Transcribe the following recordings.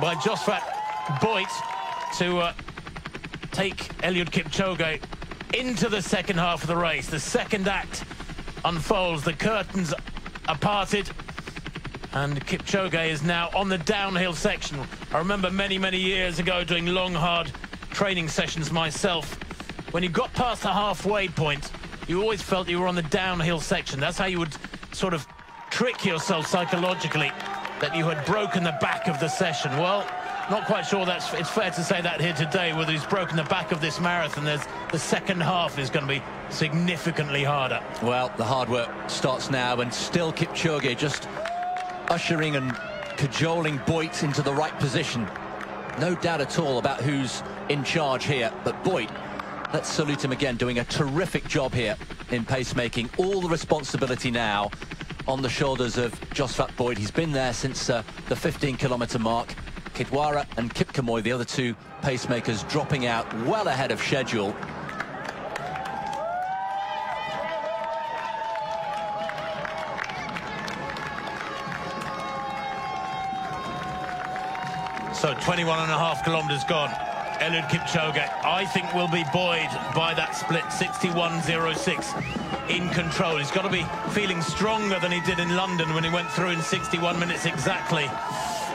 by Josphat Boit to uh, take Eliud Kipchoge into the second half of the race. The second act unfolds, the curtains are parted, and Kipchoge is now on the downhill section. I remember many, many years ago doing long, hard training sessions myself. When you got past the halfway point, you always felt you were on the downhill section. That's how you would sort of trick yourself psychologically that you had broken the back of the session. Well, not quite sure that's it's fair to say that here today, whether he's broken the back of this marathon. There's the second half is going to be significantly harder. Well, the hard work starts now, and still Kipchoge just ushering and cajoling Boit into the right position. No doubt at all about who's in charge here, but Boit, let's salute him again, doing a terrific job here in pacemaking. All the responsibility now on the shoulders of Josphat Boit. He's been there since uh, the 15-kilometre mark. Kitwara and Kip Kipkemoi, the other two pacemakers, dropping out well ahead of schedule. So 21 and a half kilometres gone. Eliud Kipchoge, I think, will be buoyed by that split 61.06 in control. He's got to be feeling stronger than he did in London when he went through in 61 minutes exactly.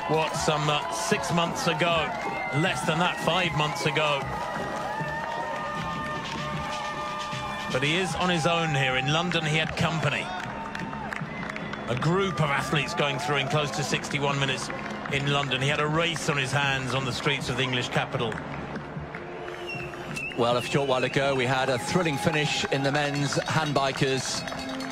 What, some uh, six months ago? Less than that, five months ago. But he is on his own here. In London, he had company. A group of athletes going through in close to 61 minutes in London. He had a race on his hands on the streets of the English capital. Well, a short while ago, we had a thrilling finish in the men's handbikers,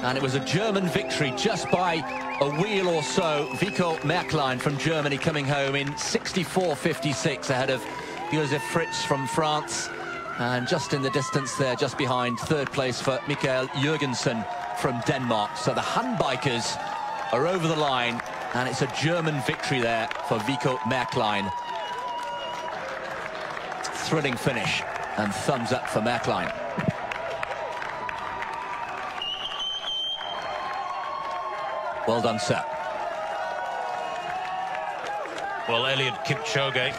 and it was a German victory just by a wheel or so. Vico Merklein from Germany coming home in 64.56 ahead of Joseph Fritsch from France. And just in the distance there, just behind, third place for Michael Jurgensen from Denmark. So the handbikers are over the line and it's a German victory there for Vico Merklein. Thrilling finish, and thumbs up for Merklein. Well done, sir. Well, Eliud Kipchoge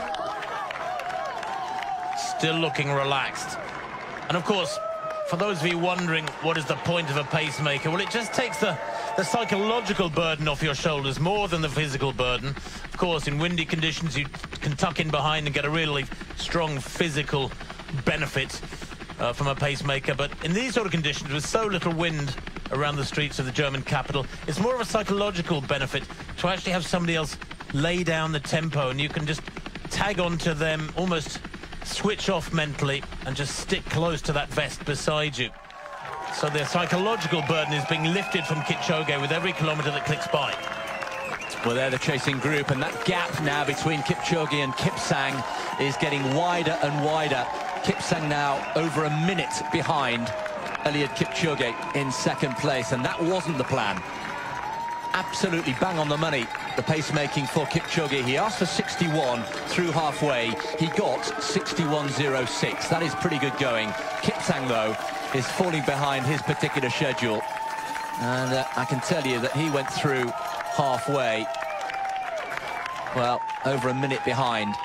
still looking relaxed. And of course, for those of you wondering what is the point of a pacemaker, well, it just takes the the psychological burden off your shoulders more than the physical burden. Of course, in windy conditions, you can tuck in behind and get a really strong physical benefit uh, from a pacemaker. But in these sort of conditions, with so little wind around the streets of the German capital, it's more of a psychological benefit to actually have somebody else lay down the tempo and you can just tag onto them, almost switch off mentally and just stick close to that vest beside you. So the psychological burden is being lifted from Kipchoge with every kilometre that clicks by. Well, they're the chasing group, and that gap now between Kipchoge and Kipsang is getting wider and wider. Kipsang now over a minute behind Eliud Kipchoge in second place, and that wasn't the plan. Absolutely bang on the money, the pacemaking for Kipchoge. He asked for 61 through halfway. He got 61.06. That is pretty good going. Kipsang, though, is falling behind his particular schedule. And uh, I can tell you that he went through halfway, well, over a minute behind.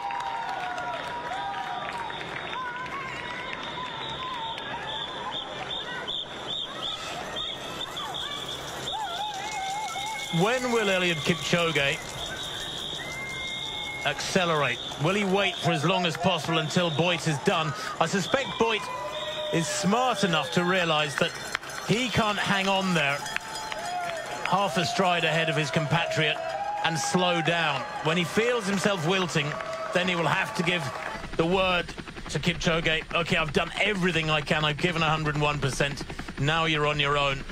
When will Eliud Kipchoge accelerate? Will he wait for as long as possible until Boit is done? I suspect Boit is smart enough to realise that he can't hang on there half a stride ahead of his compatriot and slow down. When he feels himself wilting, then he will have to give the word to Kipchoge, okay, I've done everything I can, I've given 101%, now you're on your own.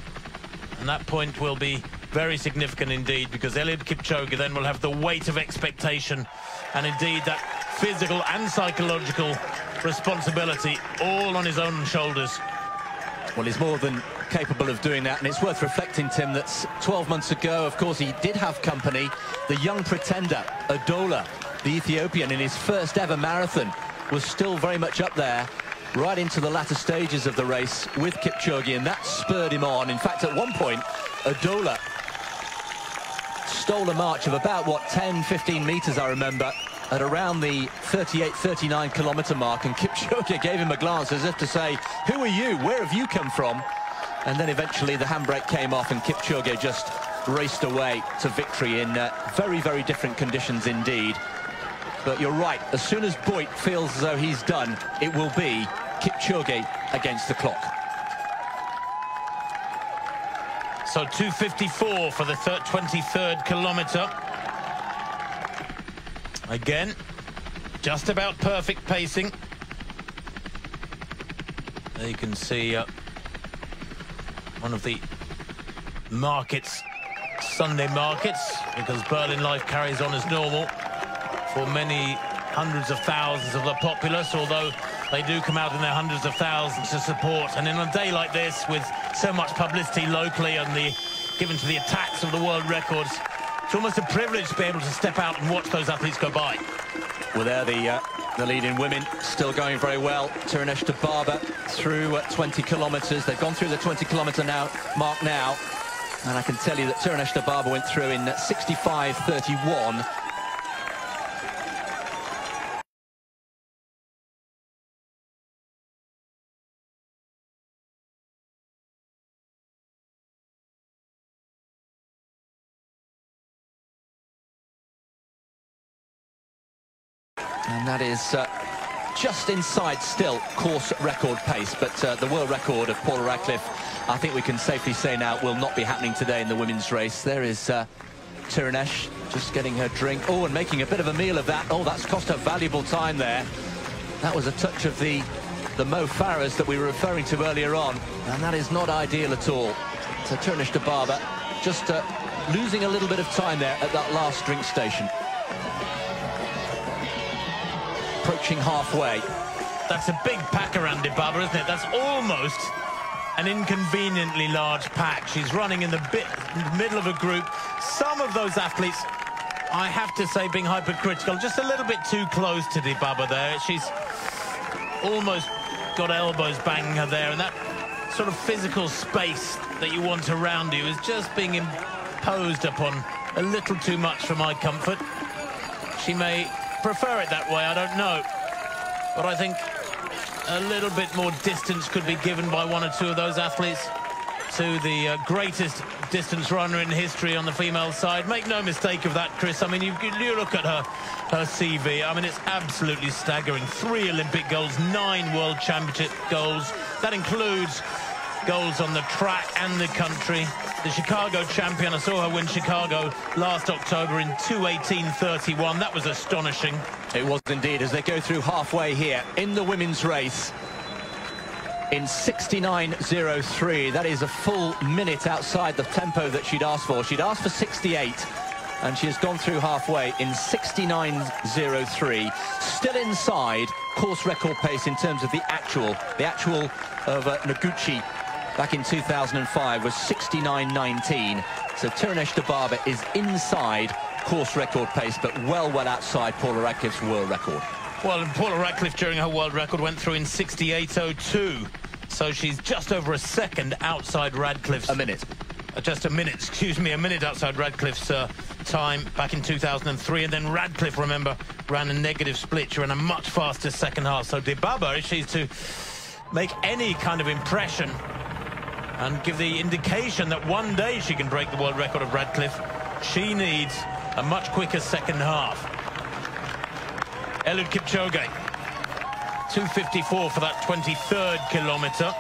And that point will be very significant indeed because Eliud Kipchoge then will have the weight of expectation and indeed that physical and psychological responsibility all on his own shoulders. Well, he's more than capable of doing that, and it's worth reflecting, Tim, that 12 months ago, of course, he did have company. The young pretender, Adola, the Ethiopian, in his first ever marathon, was still very much up there, right into the latter stages of the race with Kipchoge, and that spurred him on. In fact, at one point, Adola stole a march of about, what, 10, 15 metres, I remember, at around the 38, 39 kilometre mark, and Kipchoge gave him a glance as if to say, who are you? Where have you come from? And then eventually the handbrake came off and Kipchoge just raced away to victory in uh, very, very different conditions indeed. But you're right, as soon as Boit feels as though he's done, it will be Kipchoge against the clock. So 2.54 for the 23rd kilometre. Again, just about perfect pacing. There you can see uh, one of the markets, Sunday markets, because Berlin life carries on as normal for many hundreds of thousands of the populace, although they do come out in their hundreds of thousands to support. And in a day like this, with so much publicity locally and the given to the attacks of the world records, it's almost a privilege to be able to step out and watch those athletes go by. Well, there the uh, the leading women still going very well. Tirunesh Dibaba through uh, 20 kilometres. They've gone through the 20 kilometre now mark now. And I can tell you that Tirunesh Dibaba went through in 65.31 that is uh, just inside still course record pace. But uh, the world record of Paula Radcliffe, I think we can safely say now, will not be happening today in the women's race. There is uh, Tirunesh just getting her drink. Oh, and making a bit of a meal of that. Oh, that's cost her valuable time there. That was a touch of the, the Mo Farahs that we were referring to earlier on. And that is not ideal at all. So Tirunesh Dibaba just uh, losing a little bit of time there at that last drink station. Approaching halfway. That's a big pack around Dibaba, isn't it? That's almost an inconveniently large pack. She's running in the, bit, middle of a group. Some of those athletes, I have to say, being hypercritical, just a little bit too close to Dibaba there. She's almost got elbows banging her there, and that sort of physical space that you want around you is just being imposed upon a little too much for my comfort. She may prefer it that way, I don't know. But I think a little bit more distance could be given by one or two of those athletes to the uh, greatest distance runner in history on the female side. Make no mistake of that, Chris. I mean, you, you look at her, her CV. I mean, it's absolutely staggering. Three Olympic goals, nine World Championship goals. That includes goals on the track and the country. The Chicago champion, I saw her win Chicago last October in 2.18.31. That was astonishing. It was indeed, as they go through halfway here in the women's race in 69.03. That is a full minute outside the tempo that she'd asked for. She'd asked for 68 and she has gone through halfway in 69.03. Still inside course record pace in terms of the actual, the actual of uh, Noguchi back in 2005 was 69.19. So Tirunesh Dibaba is inside course record pace, but well, well outside Paula Radcliffe's world record. Well, Paula Radcliffe during her world record went through in 68.02. So she's just over a second outside Radcliffe's. A minute. Uh, just a minute, excuse me, a minute outside Radcliffe's uh, time back in 2003. And then Radcliffe, remember, ran a negative split. She ran a much faster second half. So Dibaba, if she's to make any kind of impression and give the indication that one day she can break the world record of Radcliffe, she needs a much quicker second half. Eliud Kipchoge, 2.54 for that 23rd kilometre.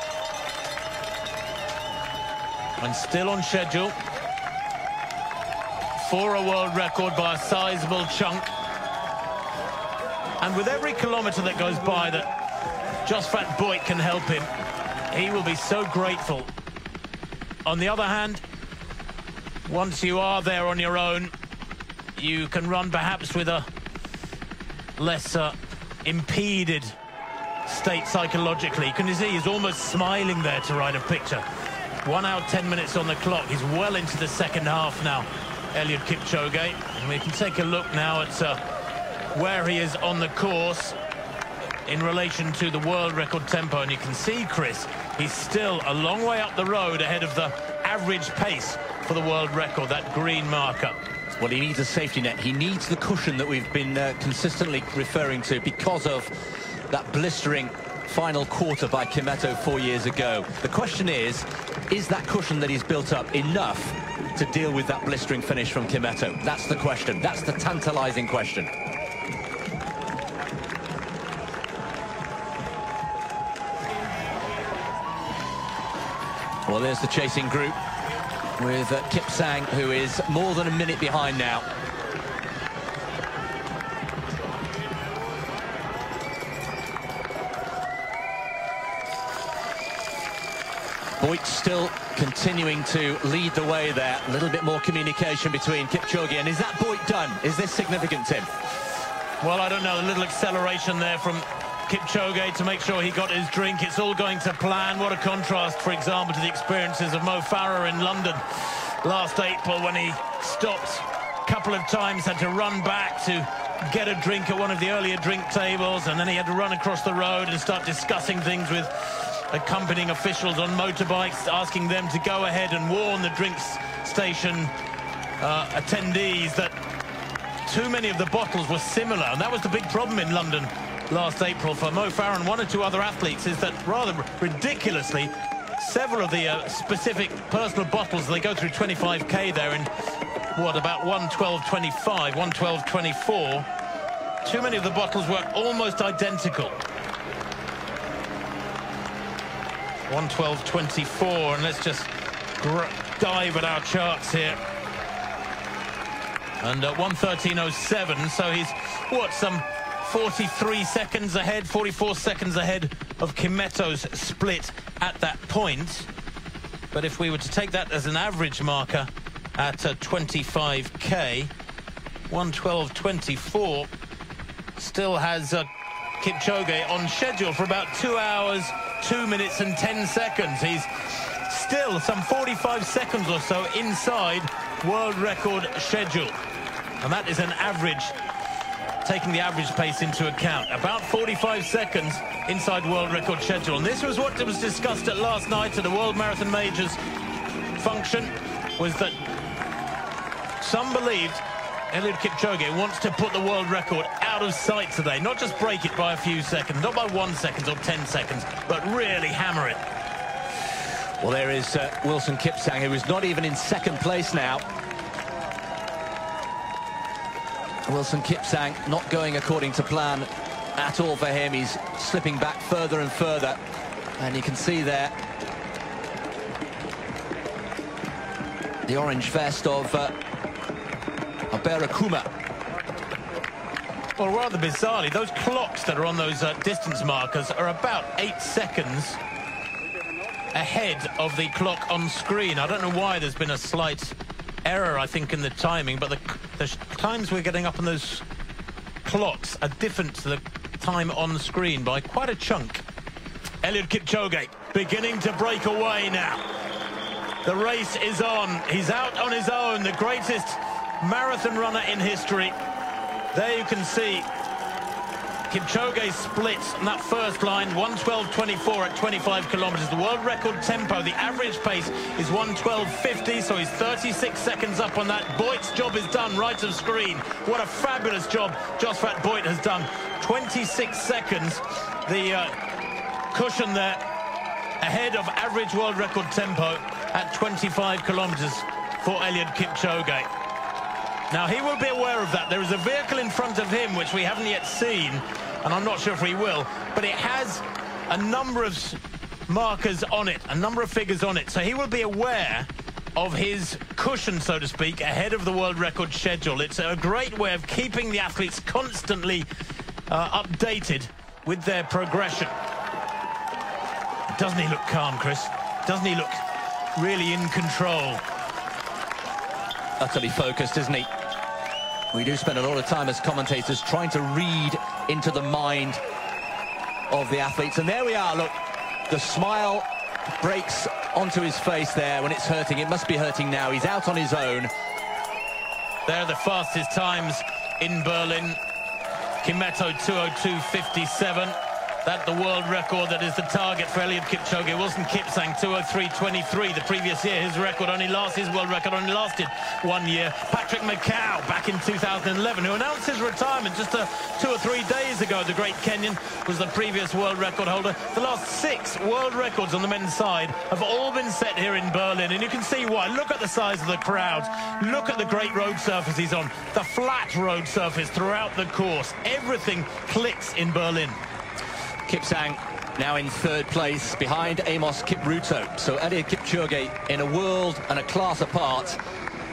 And still on schedule for a world record by a sizable chunk. And with every kilometre that goes by that Josphat Boit can help him, he will be so grateful on the other hand, once you are there on your own, you can run perhaps with a less uh, impeded state psychologically. You can see he's almost smiling there to write a picture. One hour, 10 minutes on the clock. He's well into the second half now, Eliud Kipchoge. And we can take a look now at uh, where he is on the course in relation to the world record tempo. And you can see, Chris, he's still a long way up the road ahead of the average pace for the world record, that green marker. Well, he needs a safety net. He needs the cushion that we've been uh, consistently referring to because of that blistering final quarter by Kimetto four years ago. The question is, is that cushion that he's built up enough to deal with that blistering finish from Kimetto? That's the question. That's the tantalizing question. Well, there's the chasing group with uh, Kipsang, who is more than a minute behind now. Boit still continuing to lead the way there. A little bit more communication between Kipchoge. And is that Boit done? Is this significant, Tim? Well, I don't know. A little acceleration there from Kipchoge to make sure he got his drink. It's all going to plan. What a contrast, for example, to the experiences of Mo Farah in London last April when he stopped a couple of times, had to run back to get a drink at one of the earlier drink tables, and then he had to run across the road and start discussing things with accompanying officials on motorbikes, asking them to go ahead and warn the drinks station uh, attendees that too many of the bottles were similar. And that was the big problem in London last April for Mo Farah and one or two other athletes is that rather ridiculously, several of the uh, specific personal bottles, they go through 25k there in, what, about 112.25, 112.24. Too many of the bottles were almost identical. 112.24, and let's just dive at our charts here. And uh, 113.07, so he's, what, some 43 seconds ahead, 44 seconds ahead of Kimetto's split at that point. But if we were to take that as an average marker at uh, 25k, 112.24 still has uh, Kipchoge on schedule for about two hours, two minutes and 10 seconds. He's still some 45 seconds or so inside world record schedule. And that is an average, taking the average pace into account. About 45 seconds inside world record schedule. And this was what was discussed at last night at the World Marathon Majors function, was that some believed Eliud Kipchoge wants to put the world record out of sight today. Not just break it by a few seconds, not by one second or 10 seconds, but really hammer it. Well, there is uh, Wilson Kipsang, who is not even in second place now. Wilson Kipsang not going according to plan at all for him. He's slipping back further and further. And you can see there the orange vest of uh, Abera Kuma. Well, rather bizarrely, those clocks that are on those uh, distance markers are about eight seconds ahead of the clock on screen. I don't know why there's been a slight error, I think, in the timing, but the, the times we're getting up on those clocks are different to the time on screen by quite a chunk. Eliud Kipchoge beginning to break away now. The race is on. He's out on his own, the greatest marathon runner in history. There you can see Kipchoge splits on that first line, 112.24 at 25 kilometers. The world record tempo, the average pace is 112.50, so he's 36 seconds up on that. Boit's job is done right of screen. What a fabulous job Josphat Boit has done. 26 seconds, the uh, cushion there, ahead of average world record tempo at 25 kilometers for Eliud Kipchoge. Now, he will be aware of that. There is a vehicle in front of him, which we haven't yet seen, and I'm not sure if we will, but it has a number of markers on it, a number of figures on it. So he will be aware of his cushion, so to speak, ahead of the world record schedule. It's a great way of keeping the athletes constantly uh, updated with their progression. Doesn't he look calm, Chris? Doesn't he look really in control? Utterly focused, isn't he? We do spend a lot of time as commentators trying to read into the mind of the athletes. And there we are, look, the smile breaks onto his face there when it's hurting. It must be hurting now. He's out on his own. They're the fastest times in Berlin. Kimetto 202.57. that the world record that is the target for Eliud Kipchoge. It wasn't Kipsang 203.23 the previous year. His record only last his world record only lasted one year. Patrick Makau back in 2011 who announced his retirement just a, two or three days ago. The great Kenyan was the previous world record holder. The last six world records on the men's side have all been set here in Berlin and you can see why. Look at the size of the crowds. Look at the great road surface he's on. The flat road surface throughout the course. Everything clicks in Berlin. Kipsang now in third place behind Amos Kipruto. So Eliud Kipchoge in a world and a class apart.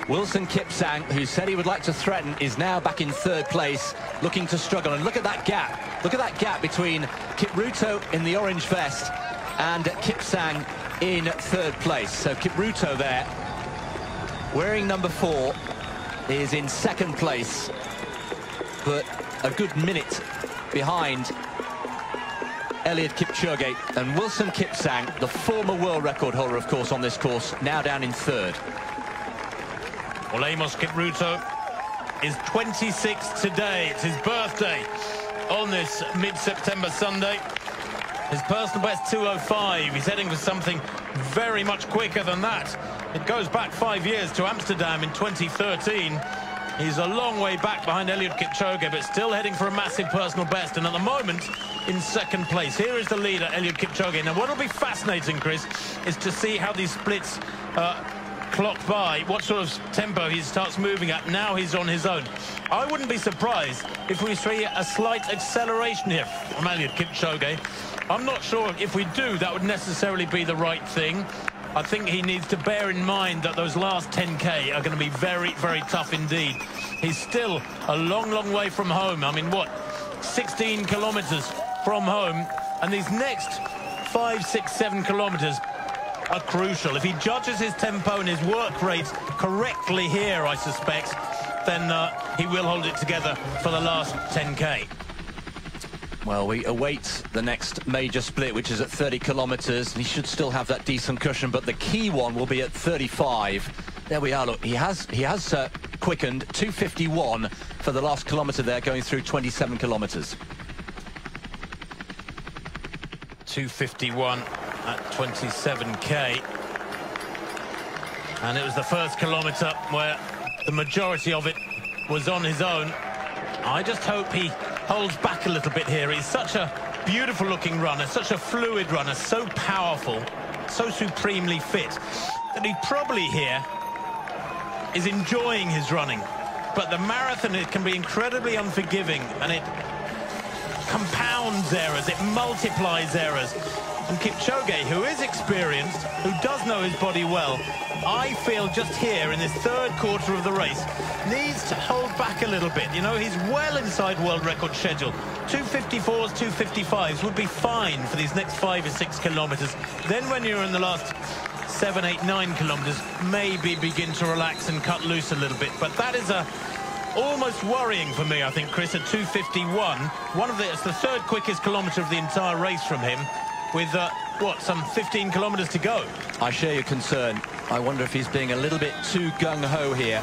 Wilson Kipsang, who said he would like to threaten, is now back in third place, looking to struggle. And look at that gap. Look at that gap between Kipruto in the orange vest and Kipsang in third place. So Kipruto there, wearing number four, is in second place, but a good minute behind Eliud Kipchoge and Wilson Kipsang, the former world record holder, of course, on this course, now down in third. Well, Amos Kipruto is 26 today. It's his birthday on this mid-September Sunday. His personal best 205. He's heading for something very much quicker than that. It goes back five years to Amsterdam in 2013. He's a long way back behind Eliud Kipchoge, but still heading for a massive personal best. And at the moment, in second place. Here is the leader, Eliud Kipchoge. Now, what will be fascinating, Chris, is to see how these splits uh, clock by, what sort of tempo he starts moving at. Now he's on his own. I wouldn't be surprised if we see a slight acceleration here from Eliud Kipchoge. I'm not sure if we do, that would necessarily be the right thing. I think he needs to bear in mind that those last 10K are going to be very, very tough indeed. He's still a long, long way from home. I mean, what, 16 kilometres from home. And these next five, six, seven kilometres are crucial. If he judges his tempo and his work rate correctly here, I suspect, then uh, he will hold it together for the last 10K. Well, we await the next major split, which is at 30 kilometres. He should still have that decent cushion, but the key one will be at 35. There we are. Look, he has he has uh, quickened 251 for the last kilometre there, going through 27 kilometres. 251 at 27k. And it was the first kilometre where the majority of it was on his own. I just hope he holds back a little bit here. He's such a beautiful looking runner, such a fluid runner, so powerful, so supremely fit, that he probably here is enjoying his running. But the marathon, it can be incredibly unforgiving and it compounds errors, it multiplies errors. And Kipchoge, who is experienced, who does know his body well, I feel just here in this third quarter of the race, needs to hold back a little bit. You know, he's well inside world record schedule. 254s, 255s would be fine for these next five or six kilometres. Then when you're in the last seven, eight, nine kilometres, maybe begin to relax and cut loose a little bit. But that is a almost worrying for me, I think, Chris, at 251. One of the, it's the third quickest kilometre of the entire race from him with, uh, what, some 15 kilometres to go. I share your concern. I wonder if he's being a little bit too gung-ho here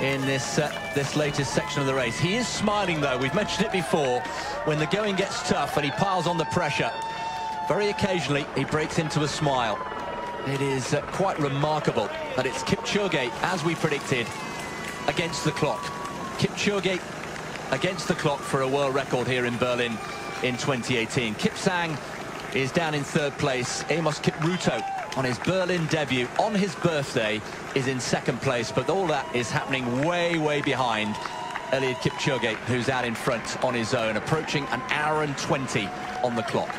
in this uh, this latest section of the race. He is smiling, though. We've mentioned it before. When the going gets tough and he piles on the pressure, very occasionally he breaks into a smile. It is uh, quite remarkable that it's Kipchoge, as we predicted, against the clock. Kipchoge against the clock for a world record here in Berlin in 2018. Kipsang is down in third place. Amos Kipruto on his Berlin debut on his birthday is in second place, but all that is happening way, way behind Eliud Kipchoge, who's out in front on his own, approaching an hour and 20 on the clock.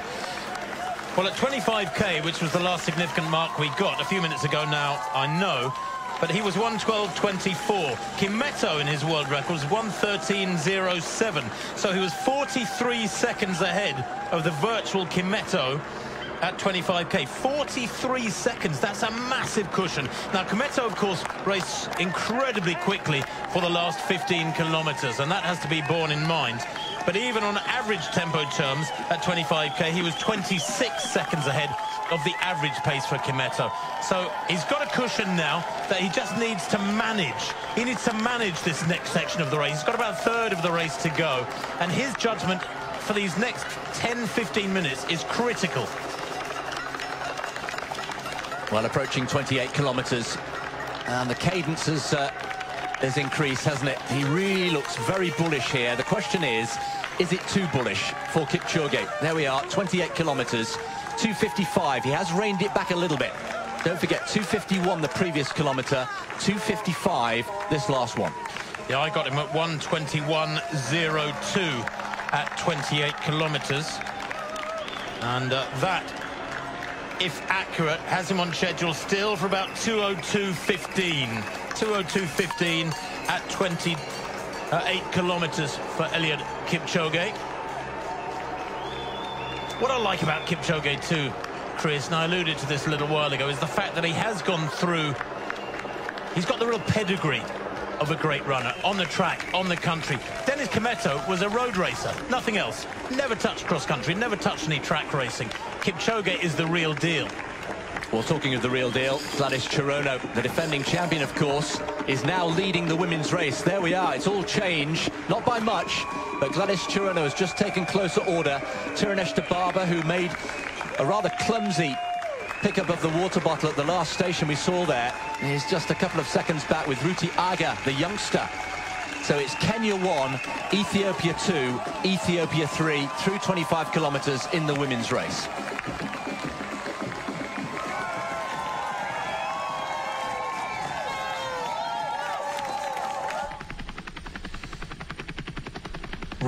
Well, at 25k, which was the last significant mark we got a few minutes ago now, I know, but he was 112.24. Kimetto in his world record was 113.07. So he was 43 seconds ahead of the virtual Kimetto at 25k. 43 seconds, that's a massive cushion. Now, Kimetto, of course, raced incredibly quickly for the last 15 kilometres, and that has to be borne in mind. But even on average tempo terms, at 25k, he was 26 seconds ahead of the average pace for Kimetto. So he's got a cushion now that he just needs to manage. He needs to manage this next section of the race. He's got about a third of the race to go. And his judgment for these next 10, 15 minutes is critical. Well, approaching 28 kilometres, and the cadence has, uh, has increased, hasn't it? He really looks very bullish here. The question is, is it too bullish for Kipchoge? There we are, 28 kilometres, 255. He has reined it back a little bit. Don't forget, 251 the previous kilometre, 255 this last one. Yeah, I got him at 121.02 at 28 kilometres. And uh, that if accurate, has him on schedule still for about 202.15. 202.15 at 28 uh, kilometres for Eliud Kipchoge. What I like about Kipchoge too, Chris, and I alluded to this a little while ago, is the fact that he has gone through, he's got the real pedigree of a great runner on the track, on the country. Dennis Kimetto was a road racer, nothing else. Never touched cross country, never touched any track racing. Kipchoge is the real deal. Well, talking of the real deal, Gladys Cherono, the defending champion, of course, is now leading the women's race. There we are. It's all changed, not by much, but Gladys Cherono has just taken closer order. Tirunesh Dibaba, who made a rather clumsy pickup of the water bottle at the last station we saw there is just a couple of seconds back with Ruti Aga, the youngster. So it's Kenya 1, Ethiopia 2, Ethiopia 3, through 25 kilometres in the women's race.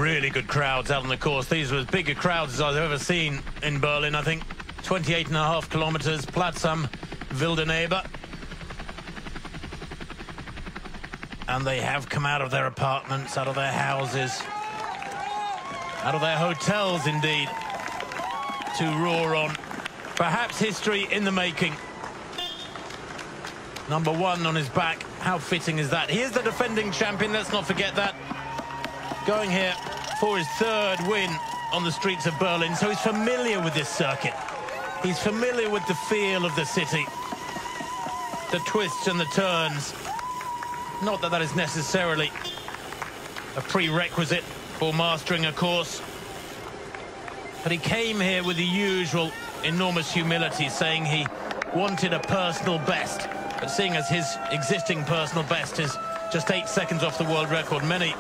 Really good crowds out on the course. These were as big a crowds as I've ever seen in Berlin, I think. 28 and a half kilometers, Platz am Wilden Eber. And they have come out of their apartments, out of their houses, out of their hotels, indeed, to roar on. Perhaps history in the making. Number one on his back. How fitting is that? He is the defending champion, let's not forget that. Going here for his third win on the streets of Berlin, so he's familiar with this circuit. He's familiar with the feel of the city, the twists and the turns. Not that that is necessarily a prerequisite for mastering a course. But he came here with the usual enormous humility, saying he wanted a personal best. But seeing as his existing personal best is just eight seconds off the world record, many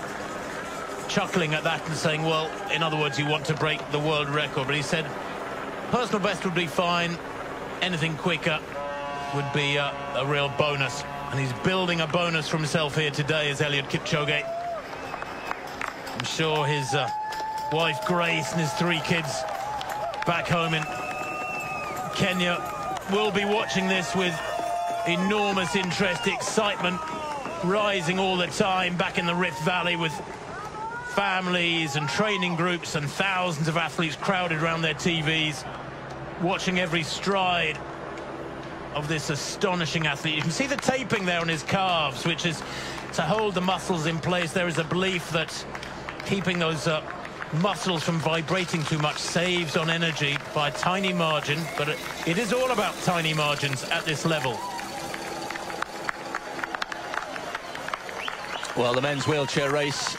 chuckling at that and saying, well, in other words, you want to break the world record. But he said, Personal best would be fine. Anything quicker would be a, a real bonus. And he's building a bonus for himself here today as Eliud Kipchoge. I'm sure his uh, wife Grace and his three kids back home in Kenya will be watching this with enormous interest, excitement rising all the time back in the Rift Valley with families and training groups and thousands of athletes crowded around their TVs watching every stride of this astonishing athlete. You can see the taping there on his calves, which is to hold the muscles in place. There is a belief that keeping those uh, muscles from vibrating too much saves on energy by a tiny margin, but it, it is all about tiny margins at this level. Well, the men's wheelchair race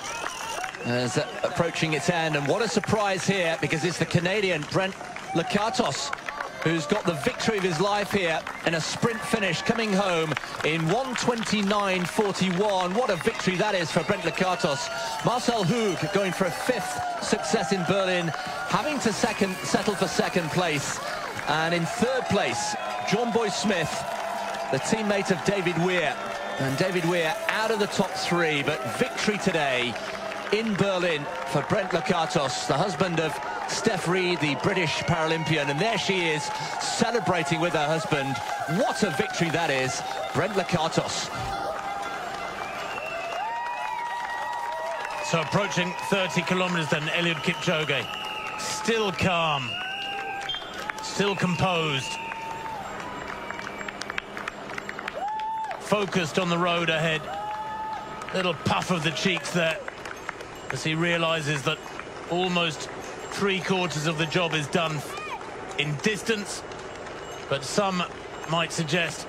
is approaching its end, and what a surprise here, because it's the Canadian Brent Lakatos, who's got the victory of his life here in a sprint finish coming home in 129.41. What a victory that is for Brent Lakatos. Marcel Hug going for a fifth success in Berlin, having to second settle for second place. And in third place, Johnboy Smith, the teammate of David Weir. And David Weir out of the top three, but victory today in Berlin for Brent Lakatos, the husband of Steph Reid, the British Paralympian, and there she is celebrating with her husband. What a victory that is, Brent Lakatos. So approaching 30 kilometres then, Eliud Kipchoge. Still calm, still composed. Focused on the road ahead. Little puff of the cheeks there as he realises that almost three quarters of the job is done in distance, but some might suggest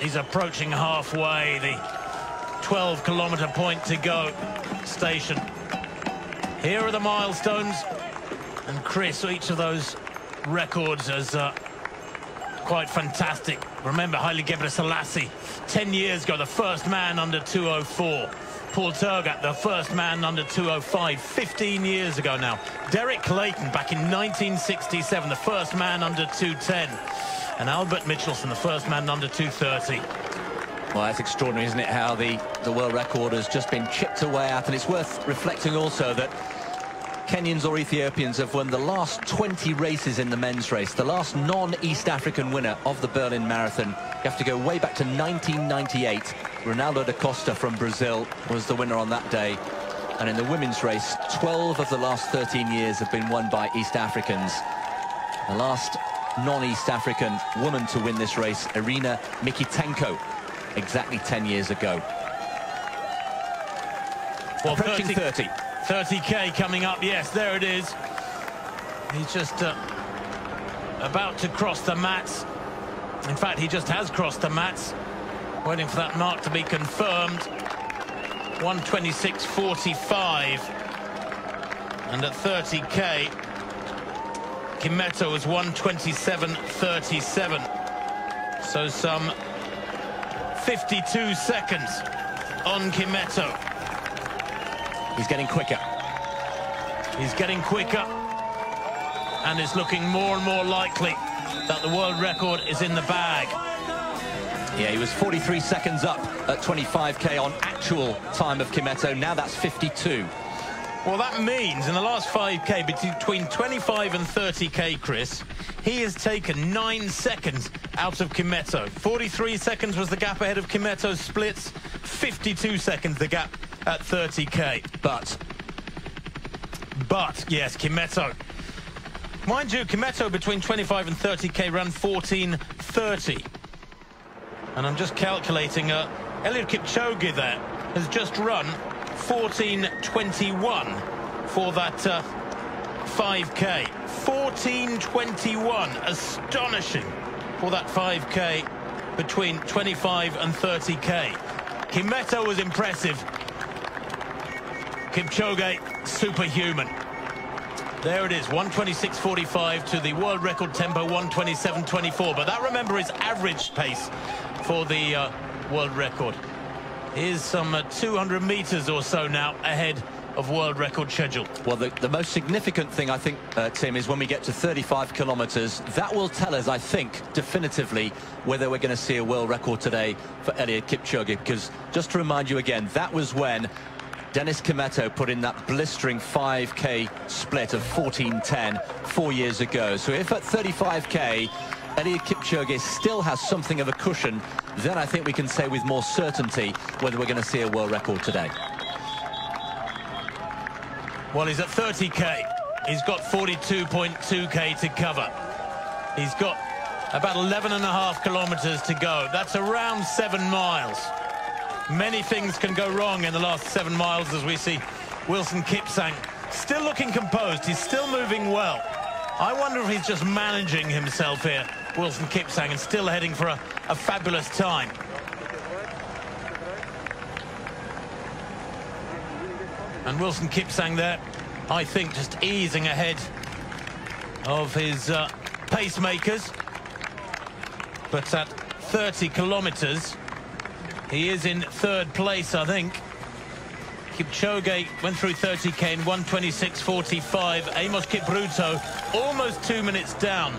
he's approaching halfway, the 12 kilometre point to go station Here are the milestones. And Chris, each of those records is uh, quite fantastic. Remember Haile Gebrselassie, 10 years ago, the first man under 204. Paul Tergat, the first man under 205, 15 years ago now. Derek Clayton back in 1967, the first man under 210. And Albert Michelson, the first man under 230. Well, that's extraordinary, isn't it, how the, the world record has just been chipped away at. And it's worth reflecting also that Kenyans or Ethiopians have won the last 20 races in the men's race. The last non-East African winner of the Berlin Marathon. You have to go way back to 1998. Ronaldo da Costa from Brazil was the winner on that day. And in the women's race, 12 of the last 13 years have been won by East Africans. The last non-East African woman to win this race, Irina Mikitenko, exactly 10 years ago. Well, Approaching 30. 30k coming up. Yes, there it is. He's just uh, about to cross the mats. In fact, he just has crossed the mats. Waiting for that mark to be confirmed. 126.45. And at 30k, Kimetto was 127.37. So some 52 seconds on Kimetto. He's getting quicker. He's getting quicker. And it's looking more and more likely that the world record is in the bag. Yeah, he was 43 seconds up at 25k on actual time of Kimetto. Now that's 52. Well, that means in the last 5k, between 25 and 30k, Chris, he has taken nine seconds out of Kimetto. 43 seconds was the gap ahead of Kimetto's splits. 52 seconds the gap at 30k. But, but yes, Kimetto. Mind you, Kimetto between 25 and 30k ran 14.30. And I'm just calculating, uh, Eliud Kipchoge there has just run 14.21 for that uh, 5k. 14.21, astonishing for that 5k between 25 and 30k. Kimetto was impressive. Kipchoge, superhuman. There it is, 126.45 to the world record tempo, 127.24. But that, remember, is average pace for the uh, world record. Is some uh, 200 meters or so now ahead of world record schedule. Well, the, the most significant thing, I think, uh, Tim, is when we get to 35 kilometres. That will tell us, I think, definitively whether we're going to see a world record today for Eliud Kipchoge. Because just to remind you again, that was when Dennis Kimetto put in that blistering 5K split of 14.10 four years ago. So if at 35K, Eliud Kipchoge still has something of a cushion, then I think we can say with more certainty whether we're going to see a world record today. Well, he's at 30k. He's got 42.2k to cover. He's got about 11 and a half kilometers to go. That's around seven miles. Many things can go wrong in the last seven miles as we see Wilson Kipsang still looking composed. He's still moving well. I wonder if he's just managing himself here, Wilson Kipsang, and still heading for a, a fabulous time. And Wilson Kipsang there, I think, just easing ahead of his uh, pacemakers. But at 30 kilometres, he is in third place, I think. Kipchoge went through 30k in 126.45. Amos Kipruto almost two minutes down.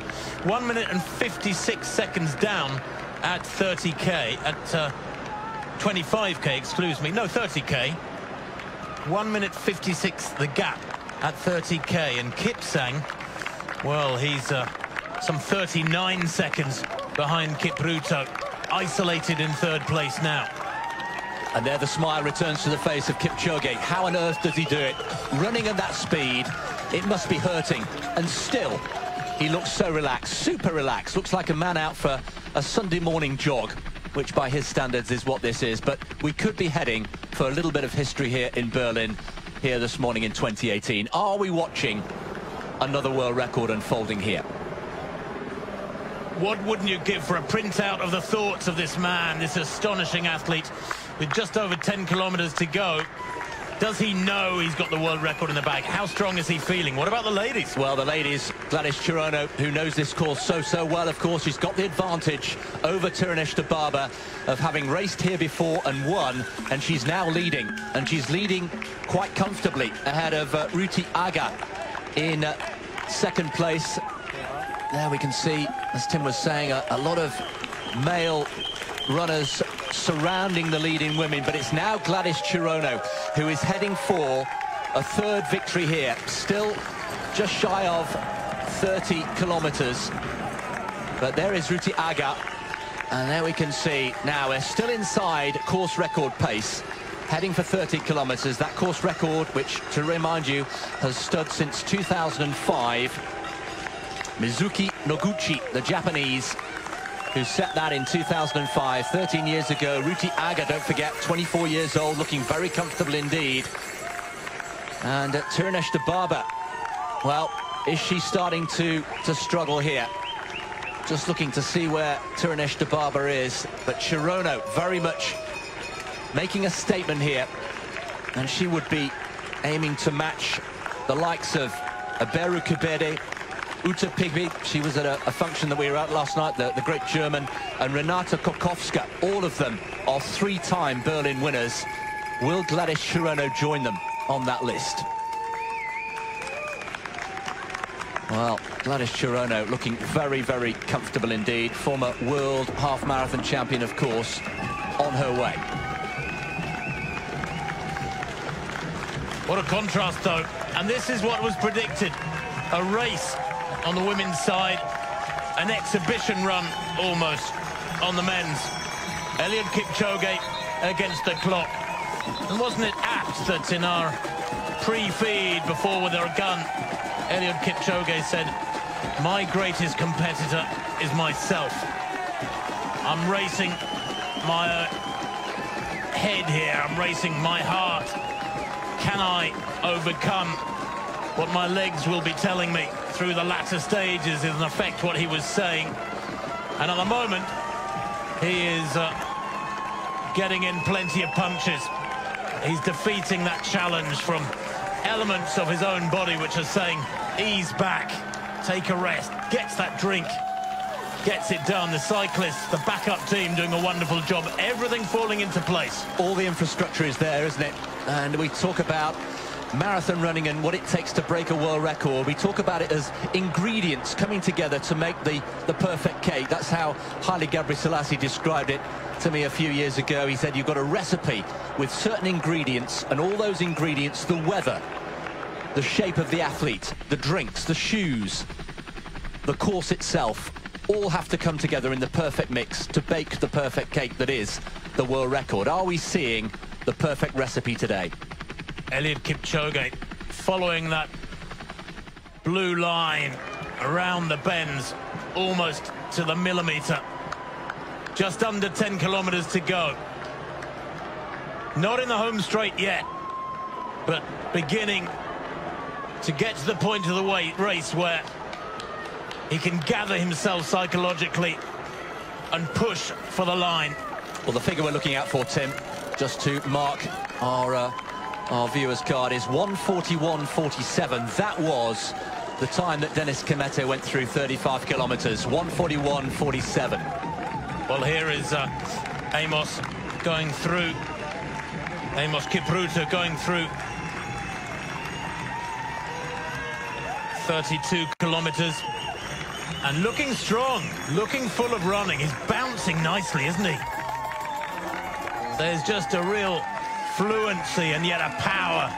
One minute and 56 seconds down at 30k, at uh, 25k, excuse me. No, 30k. One minute 56 the gap at 30k. And Kipsang, well, he's uh, some 39 seconds behind Kipruto. Isolated in third place now. And there the smile returns to the face of Kipchoge. How on earth does he do it? Running at that speed, it must be hurting. And still, he looks so relaxed, super relaxed. Looks like a man out for a Sunday morning jog, which by his standards is what this is. But we could be heading for a little bit of history here in Berlin, here this morning in 2018. Are we watching another world record unfolding here? What wouldn't you give for a printout of the thoughts of this man, this astonishing athlete, with just over 10 kilometres to go? Does he know he's got the world record in the bag? How strong is he feeling? What about the ladies? Well, the ladies, Gladys Cherono, who knows this course so, so well, of course, she's got the advantage over Tirunesh Dibaba of having raced here before and won, and she's now leading, and she's leading quite comfortably ahead of uh, Ruti Aga in uh, second place. There we can see, as Tim was saying, a, a lot of male runners surrounding the leading women, but it's now Gladys Cherono who is heading for a third victory here. Still just shy of 30 kilometres. But there is Ruti Aga. And there we can see now we're still inside course record pace. Heading for 30 kilometres. That course record, which, to remind you, has stood since 2005. Mizuki Noguchi, the Japanese, who set that in 2005, 13 years ago. Ruti Aga, don't forget, 24 years old, looking very comfortable indeed. And uh, Tirunesh Dibaba, well, is she starting to, to struggle here? Just looking to see where Tirunesh Dibaba is. But Cherono very much making a statement here. And she would be aiming to match the likes of Aberu Kebede, Uta Pippig, she was at a, a, function that we were at last night, the, the great German, and Renata Kokowska, all of them are three-time Berlin winners. Will Gladys Cherono join them on that list? Well, Gladys Cherono looking very, very comfortable indeed. Former world half-marathon champion, of course, on her way. What a contrast, though. And this is what was predicted. A race on the women's side. An exhibition run, almost, on the men's. Eliud Kipchoge against the clock. And wasn't it apt that in our pre-feed before with our gun, Eliud Kipchoge said, my greatest competitor is myself. I'm racing my uh, head here. I'm racing my heart. Can I overcome what my legs will be telling me? Through the latter stages is in effect what he was saying. And at the moment, he is uh, getting in plenty of punches. He's defeating that challenge from elements of his own body which are saying, ease back, take a rest, gets that drink, gets it done. The cyclists, the backup team doing a wonderful job. Everything falling into place. All the infrastructure is there, isn't it? And we talk about marathon running and what it takes to break a world record. We talk about it as ingredients coming together to make the, the perfect cake. That's how Haile Gebrselassie described it to me a few years ago. He said you've got a recipe with certain ingredients and all those ingredients, the weather, the shape of the athlete, the drinks, the shoes, the course itself, all have to come together in the perfect mix to bake the perfect cake that is the world record. Are we seeing the perfect recipe today? Eliud Kipchoge following that blue line around the bends almost to the millimeter. Just under 10 kilometers to go. Not in the home straight yet, but beginning to get to the point of the race where he can gather himself psychologically and push for the line. Well, the figure we're looking at for, Tim, just to mark our uh, our viewer's card is 141.47. That was the time that Dennis Kimetto went through 35 kilometres, 141.47. Well, here is uh, Amos going through, Amos Kipruto going through 32 kilometres and looking strong, looking full of running. He's bouncing nicely, isn't he? There's just a real fluency and yet a power.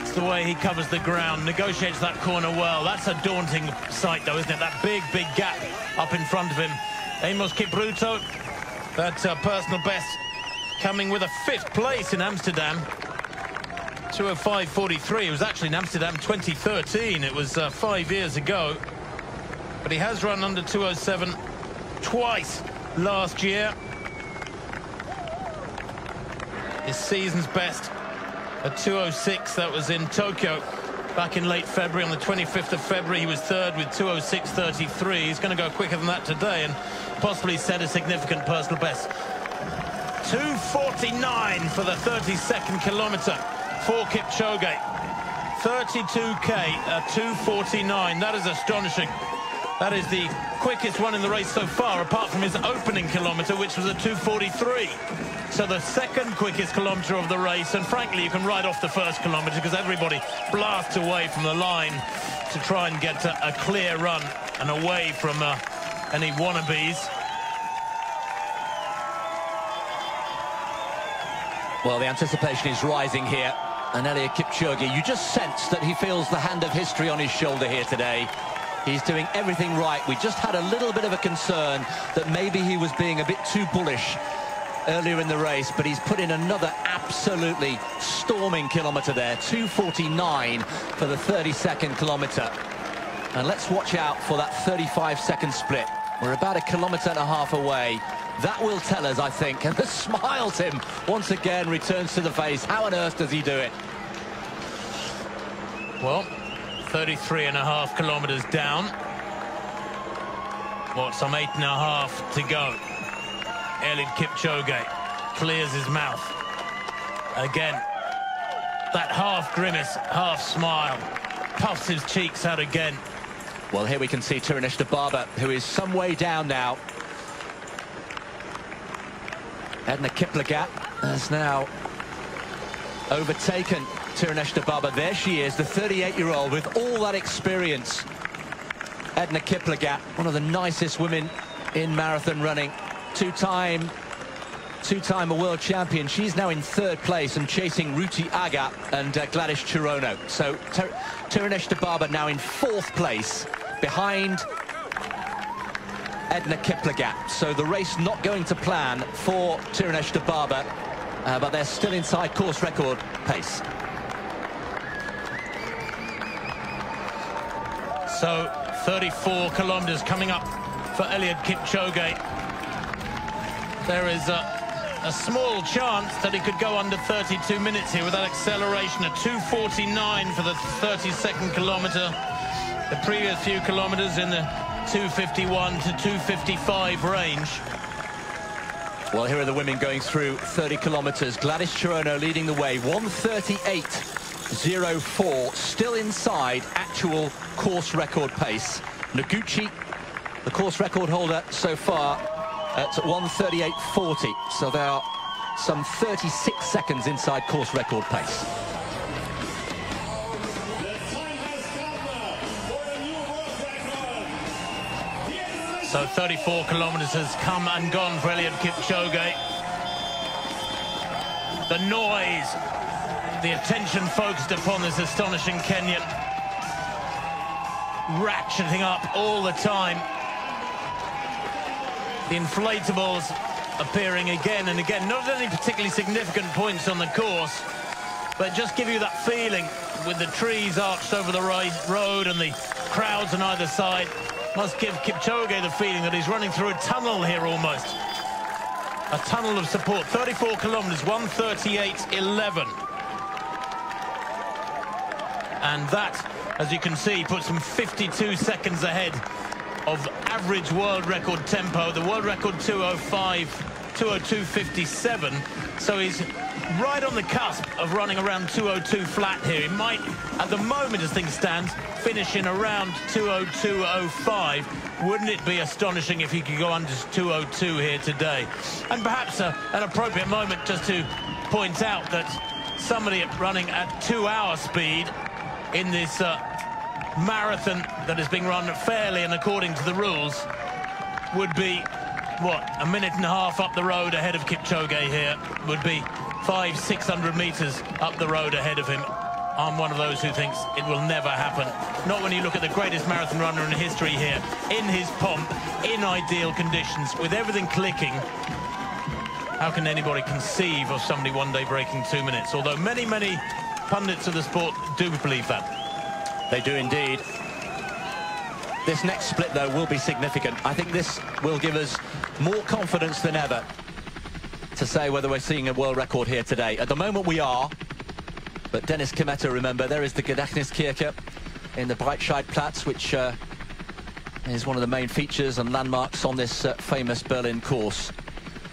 It's the way he covers the ground, negotiates that corner well. That's a daunting sight, though, isn't it? That big, big gap up in front of him. Amos Kipruto, that uh, personal best coming with a fifth place in Amsterdam. 205.43. It was actually in Amsterdam 2013. It was uh, five years ago. But he has run under 207 twice last year his season's best at 206. That was in Tokyo back in late February. On the 25th of February, he was third with 206.33. He's going to go quicker than that today and possibly set a significant personal best. 249 for the 32nd kilometre. for Kipchoge. 32k 249. That is astonishing. That is the quickest one in the race so far, apart from his opening kilometre, which was a 243. So the second quickest kilometre of the race, and frankly, you can ride off the first kilometre because everybody blasts away from the line to try and get a, a clear run and away from uh, any wannabes. Well, the anticipation is rising here. And Eliud Kipchoge, you just sense that he feels the hand of history on his shoulder here today. He's doing everything right. We just had a little bit of a concern that maybe he was being a bit too bullish earlier in the race, but he's put in another absolutely storming kilometre there, 2.49 for the 32nd kilometre. And let's watch out for that 35-second split. We're about a kilometre and a half away. That will tell us, I think. And the smiles him once again returns to the face. How on earth does he do it? Well, 33 and a half kilometers down. What, some eight and a half to go. Eliud Kipchoge clears his mouth. Again, that half grimace, half smile, puffs his cheeks out again. Well, here we can see Tirunesh Dibaba, who is some way down now. Edna Kiplagat has now overtaken Tirunesh Dibaba. There she is, the 38-year-old with all that experience. Edna Kiplagat, one of the nicest women in marathon running. Two-time two-time a world champion. She's now in third place and chasing Ruti Aga and uh, Gladys Cherono. So Tirunesh Dibaba now in fourth place behind Edna Kiplagat. So the race not going to plan for Tirunesh Dibaba, uh, but they're still inside course record pace. So 34 kilometres coming up for Eliud Kipchoge. There is a, a, small chance that he could go under 32 minutes here with that acceleration at 2.49 for the 32nd kilometre. The previous few kilometres in the 251 to 255 range. Well, here are the women going through 30 kilometres. Gladys Cherono leading the way, 138.04, still inside actual course record pace. Noguchi, the course record holder so far, at 138.40. So they are some 36 seconds inside course record pace. So 34 kilometres has come and gone for Eliud Kipchoge. The noise, the attention focused upon this astonishing Kenyan. Ratcheting up all the time. The inflatables appearing again and again. Not at any particularly significant points on the course, but just give you that feeling with the trees arched over the road and the crowds on either side must give Kipchoge the feeling that he's running through a tunnel here almost. A tunnel of support, 34 kilometres, 138.11. And that, as you can see, puts him 52 seconds ahead of average world record tempo. The world record 205, 202.57. So he's right on the cusp of running around 202 flat here. He might, at the moment as things stand, finish in around 202.05. Wouldn't it be astonishing if he could go under 202 here today? And perhaps a, an appropriate moment just to point out that somebody running at two-hour speed in this uh, marathon that is being run fairly and according to the rules would be, what, a minute and a half up the road ahead of Kipchoge here, would be five, 600 metres up the road ahead of him. I'm one of those who thinks it will never happen. Not when you look at the greatest marathon runner in history here, in his pomp, in ideal conditions, with everything clicking. How can anybody conceive of somebody one day breaking two minutes? Although many, many pundits of the sport do believe that. They do indeed. This next split, though, will be significant. I think this will give us more confidence than ever to say whether we're seeing a world record here today. At the moment we are, but Dennis Kimetto, remember, there is the Gedächtniskirche in the Breitscheidplatz, which uh, is one of the main features and landmarks on this uh, famous Berlin course,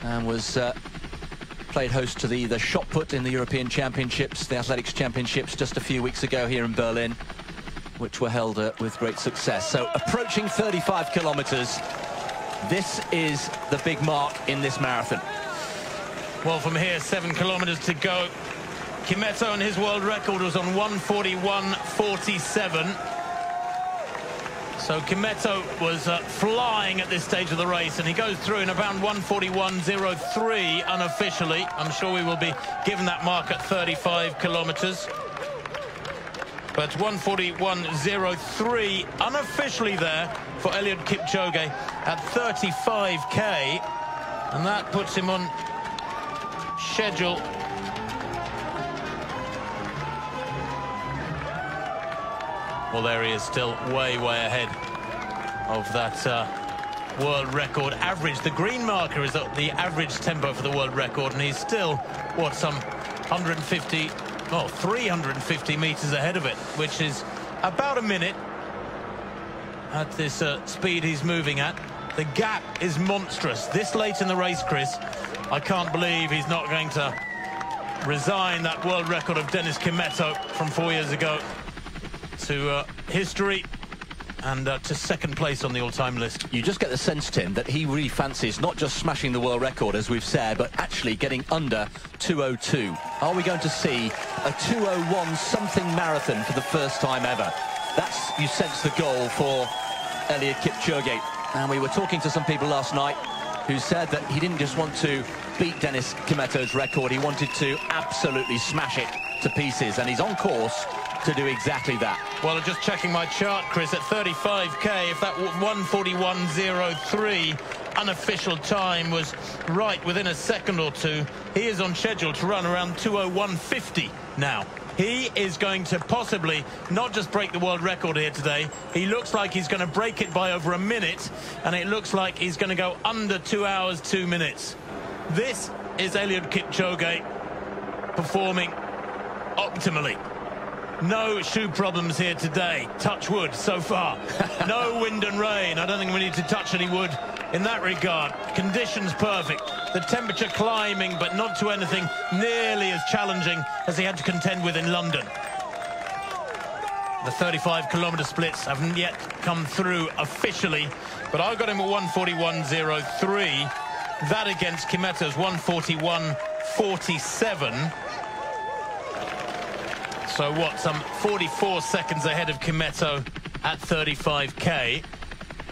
and was uh, played host to the, the shot put in the European Championships, the Athletics Championships, just a few weeks ago here in Berlin, which were held uh, with great success. So approaching 35 kilometres, this is the big mark in this marathon. Well, from here, seven kilometres to go. Kimetto and his world record was on 141.47. So Kimetto was uh, flying at this stage of the race, and he goes through in about 141.03 unofficially. I'm sure we will be given that mark at 35 kilometres. But 141.03 unofficially there for Eliud Kipchoge at 35k. And that puts him on schedule Well, there he is, still way, way ahead of that uh, world record average. The green marker is the average tempo for the world record, and he's still, what, some 150, well, 350 meters ahead of it, which is about a minute at this uh, speed he's moving at. The gap is monstrous. This late in the race, Chris, I can't believe he's not going to resign that world record of Dennis Kimetto from four years ago to uh, history and uh, to second place on the all-time list. You just get the sense, Tim, that he really fancies not just smashing the world record, as we've said, but actually getting under 202. Are we going to see a 201 something marathon for the first time ever? That's, you sense, the goal for Eliud Kipchoge. And we were talking to some people last night who said that he didn't just want to beat Dennis Kimetto's record, he wanted to absolutely smash it to pieces, and he's on course to do exactly that. Well, just checking my chart, Chris, at 35k, if that 141.03 unofficial time was right within a second or two, he is on schedule to run around 201.50 now. He is going to possibly not just break the world record here today, he looks like he's going to break it by over a minute, and it looks like he's going to go under two hours, two minutes. This is Eliud Kipchoge performing optimally. No shoe problems here today. Touch wood so far. no wind and rain. I don't think we need to touch any wood in that regard. Conditions perfect. The temperature climbing, but not to anything nearly as challenging as he had to contend with in London. The 35 kilometre splits haven't yet come through officially, but I got him at 141.03. That against Kimetto's 141.47. So what, some 44 seconds ahead of Kimetto at 35k.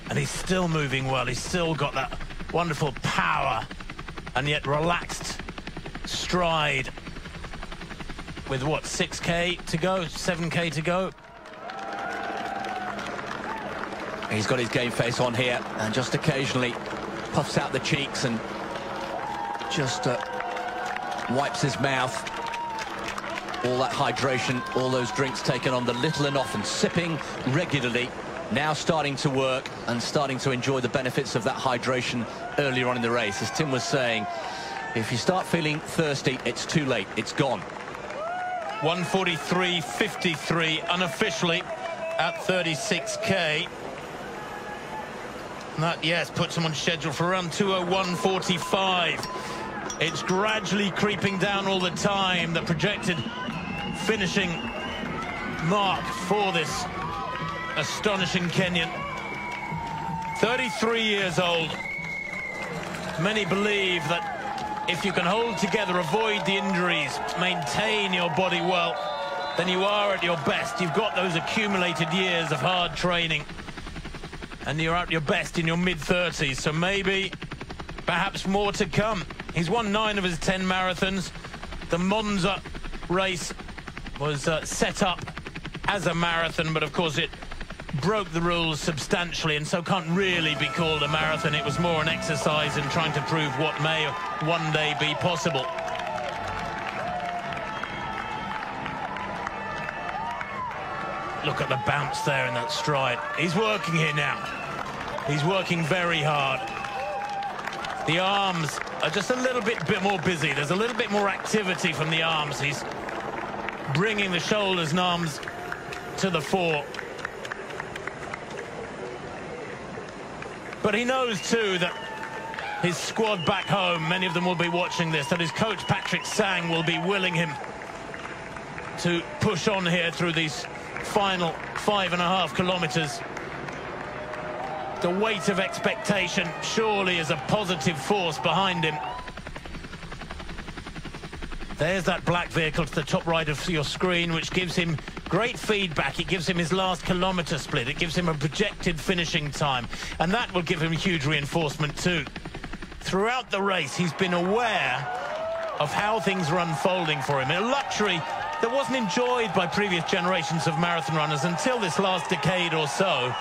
And he's still moving well. He's still got that wonderful power and yet relaxed stride with what, 6k to go, 7k to go? He's got his game face on here and just occasionally puffs out the cheeks and just uh, wipes his mouth all that hydration, all those drinks taken on the little and often, sipping regularly, now starting to work and starting to enjoy the benefits of that hydration earlier on in the race. As Tim was saying, if you start feeling thirsty, it's too late. It's gone. 143.53 unofficially at 36k. that, yes, puts him on schedule for around 201.45. It's gradually creeping down all the time. The projected finishing mark for this astonishing Kenyan. 33 years old. Many believe that if you can hold together, avoid the injuries, maintain your body well, then you are at your best. You've got those accumulated years of hard training and you're at your best in your mid-30s, so maybe, perhaps more to come. He's won nine of his 10 marathons. The Monza race was uh, set up as a marathon, but of course it broke the rules substantially and so can't really be called a marathon. It was more an exercise in trying to prove what may one day be possible. Look at the bounce there in that stride. He's working here now. He's working very hard. The arms are just a little bit, bit more busy. There's a little bit more activity from the arms. He's bringing the shoulders and arms to the fore. But he knows, too, that his squad back home, many of them will be watching this, that his coach Patrick Sang will be willing him to push on here through these final five and a half kilometres. The weight of expectation surely is a positive force behind him. There's that black vehicle to the top right of your screen, which gives him great feedback. It gives him his last kilometre split. It gives him a projected finishing time. And that will give him huge reinforcement too. Throughout the race, he's been aware of how things are unfolding for him. A luxury that wasn't enjoyed by previous generations of marathon runners until this last decade or so.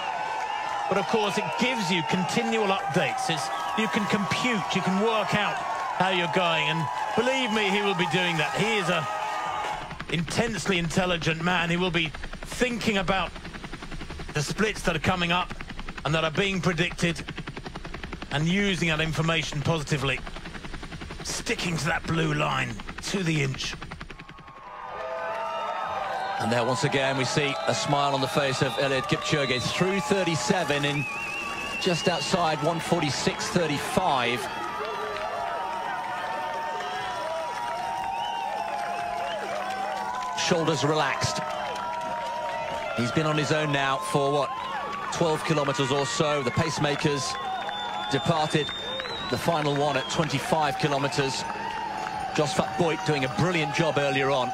But of course, it gives you continual updates. It's, you can compute, you can work out how you're going. And believe me, he will be doing that. He is a intensely intelligent man. He will be thinking about the splits that are coming up and that are being predicted and using that information positively. Sticking to that blue line to the inch. And there once again we see a smile on the face of Eliud Kipchoge through 37 in just outside 146.35. Shoulders relaxed. He's been on his own now for what 12 kilometers or so. The pacemakers departed the final one at 25 kilometers. Josphat Boit doing a brilliant job earlier on.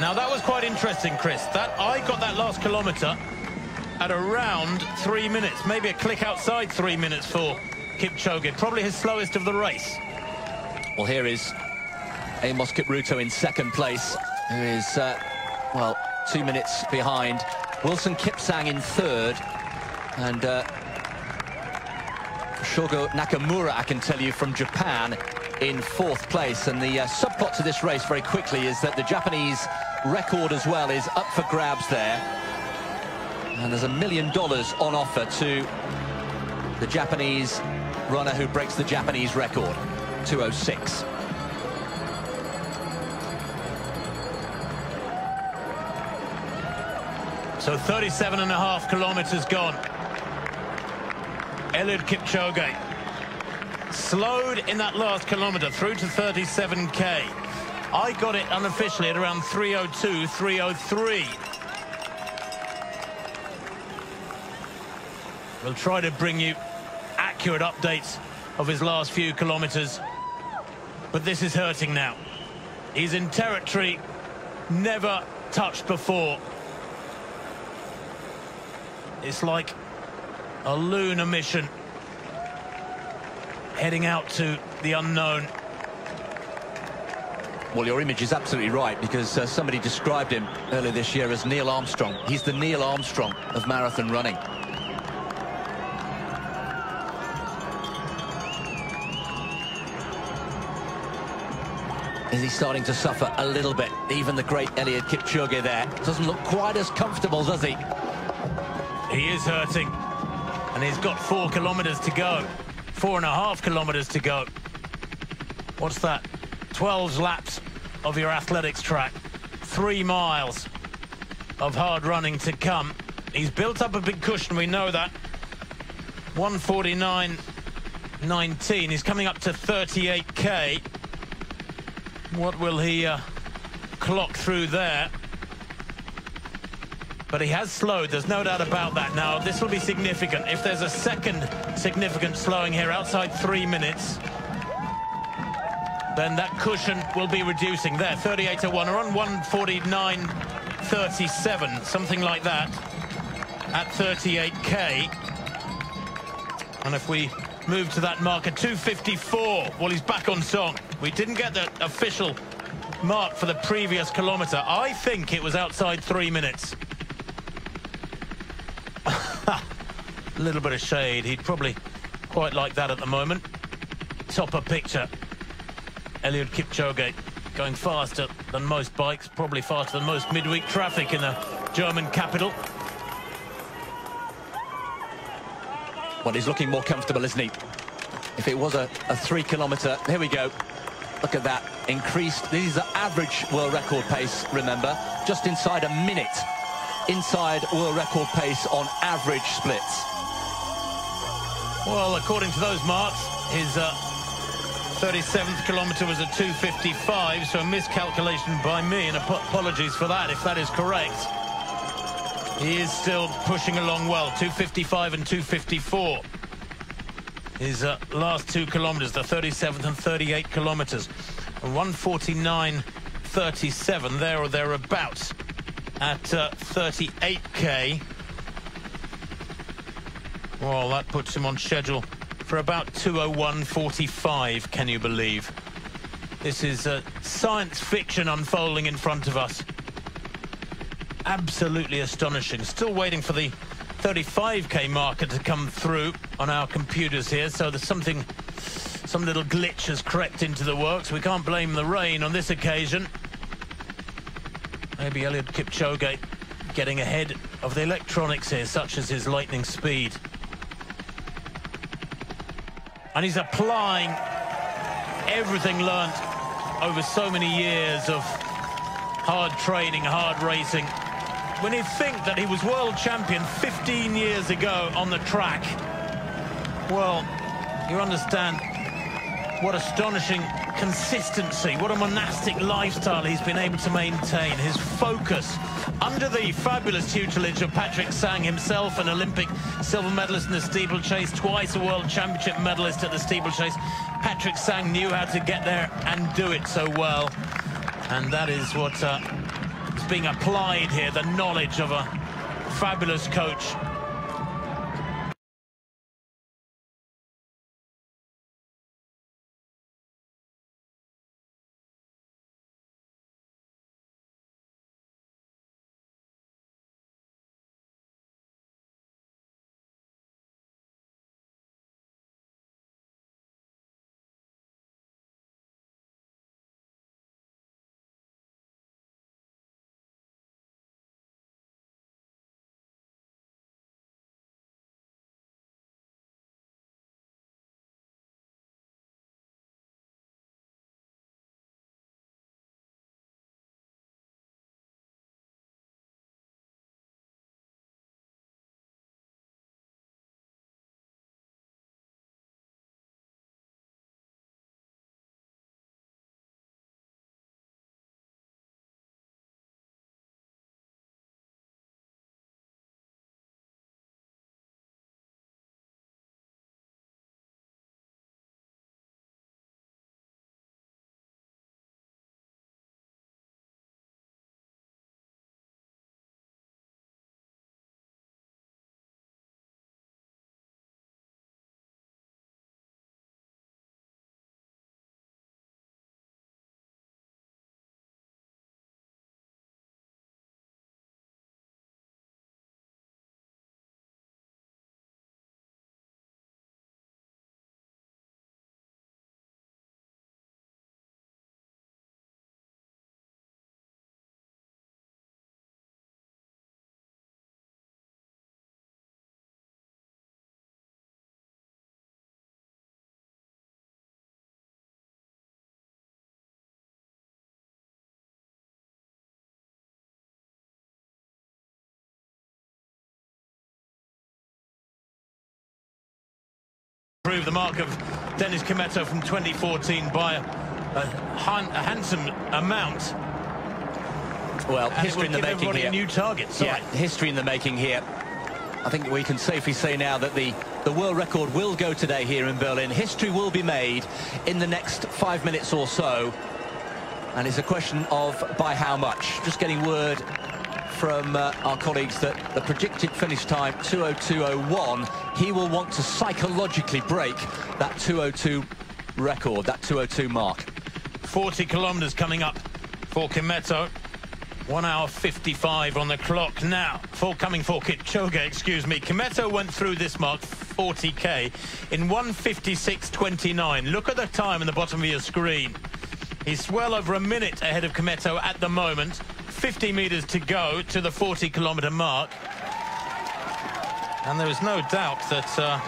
Now that was quite interesting, Chris. That I got that last kilometre at around three minutes, maybe a click outside three minutes for Kipchoge, probably his slowest of the race. Well, here is Amos Kipruto in second place, who is, uh, well, two minutes behind. Wilson Kipsang in third, and uh, Shogo Nakamura, I can tell you, from Japan in fourth place. And the uh, subplot to this race very quickly is that the Japanese record as well is up for grabs there. And there's a million dollars on offer to the Japanese runner who breaks the Japanese record, 206. So 37 and a half kilometers gone. Eliud Kipchoge slowed in that last kilometer through to 37k. I got it unofficially at around 302, 303. We'll try to bring you accurate updates of his last few kilometers. But this is hurting now. He's in territory never touched before. It's like a lunar mission heading out to the unknown. Well, your image is absolutely right because uh, somebody described him earlier this year as Neil Armstrong. He's the Neil Armstrong of marathon running. Is he starting to suffer a little bit? Even the great Eliud Kipchoge there doesn't look quite as comfortable, does he? He is hurting. And he's got four kilometres to go. Four and a half kilometres to go. What's that? 12 laps of your athletics track. Three miles of hard running to come. He's built up a big cushion, we know that. 149.19. He's coming up to 38k. What will he uh, clock through there? But he has slowed, there's no doubt about that. Now, this will be significant. If there's a second significant slowing here outside three minutes, then that cushion will be reducing. There, 38 to 1, or on 149.37, something like that, at 38k. And if we move to that marker, 254, well, he's back on song. We didn't get the official mark for the previous kilometre. I think it was outside three minutes. A little bit of shade. He'd probably quite like that at the moment. Topper picture. Eliud Kipchoge going faster than most bikes, probably faster than most midweek traffic in the German capital. Well, he's looking more comfortable, isn't he? If it was a, a three kilometre, here we go. Look at that, increased. These are average world record pace, remember, just inside a minute inside world record pace on average splits. Well, according to those marks, His uh, 37th kilometre was at 2.55, so a miscalculation by me, and ap apologies for that if that is correct. He is still pushing along well, 2.55 and 2.54. His uh, last two kilometres, the 37th and 38 kilometres. 149.37 there or thereabouts at uh, 38k. Well, that puts him on schedule for about 201.45, can you believe? This is uh, science fiction unfolding in front of us. Absolutely astonishing. Still waiting for the 35k marker to come through on our computers here, so there's something, some little glitch has crept into the works. We can't blame the rain on this occasion. Maybe Eliud Kipchoge getting ahead of the electronics here, such as his lightning speed and he's applying everything learnt over so many years of hard training, hard racing. When you think that he was world champion 15 years ago on the track, well, you understand what astonishing consistency, what a monastic lifestyle he's been able to maintain. His focus under the fabulous tutelage of Patrick Sang himself, an Olympic silver medalist in the steeplechase, twice a world championship medalist at the steeplechase. Patrick Sang knew how to get there and do it so well. And that is what uh, is being applied here, the knowledge of a fabulous coach improve the mark of Dennis Kimetto from 2014 by a, a, a handsome amount. Well, and history in the making here. new target. Yeah, history in the making here. I think we can safely say now that the, the world record will go today here in Berlin. History will be made in the next five minutes or so. And it's a question of by how much. Just getting word from uh, our colleagues that the predicted finish time 202.01 he will want to psychologically break that 202 record that 202 mark. 40 kilometers coming up for Kimetto. 1 hour 55 on the clock now. For coming for Kipchoge excuse me. Kimetto went through this mark 40k in 156.29 look at the time in the bottom of your screen. He's well over a minute ahead of Kimetto at the moment 50 metres to go to the 40 kilometre mark. And there is no doubt that uh,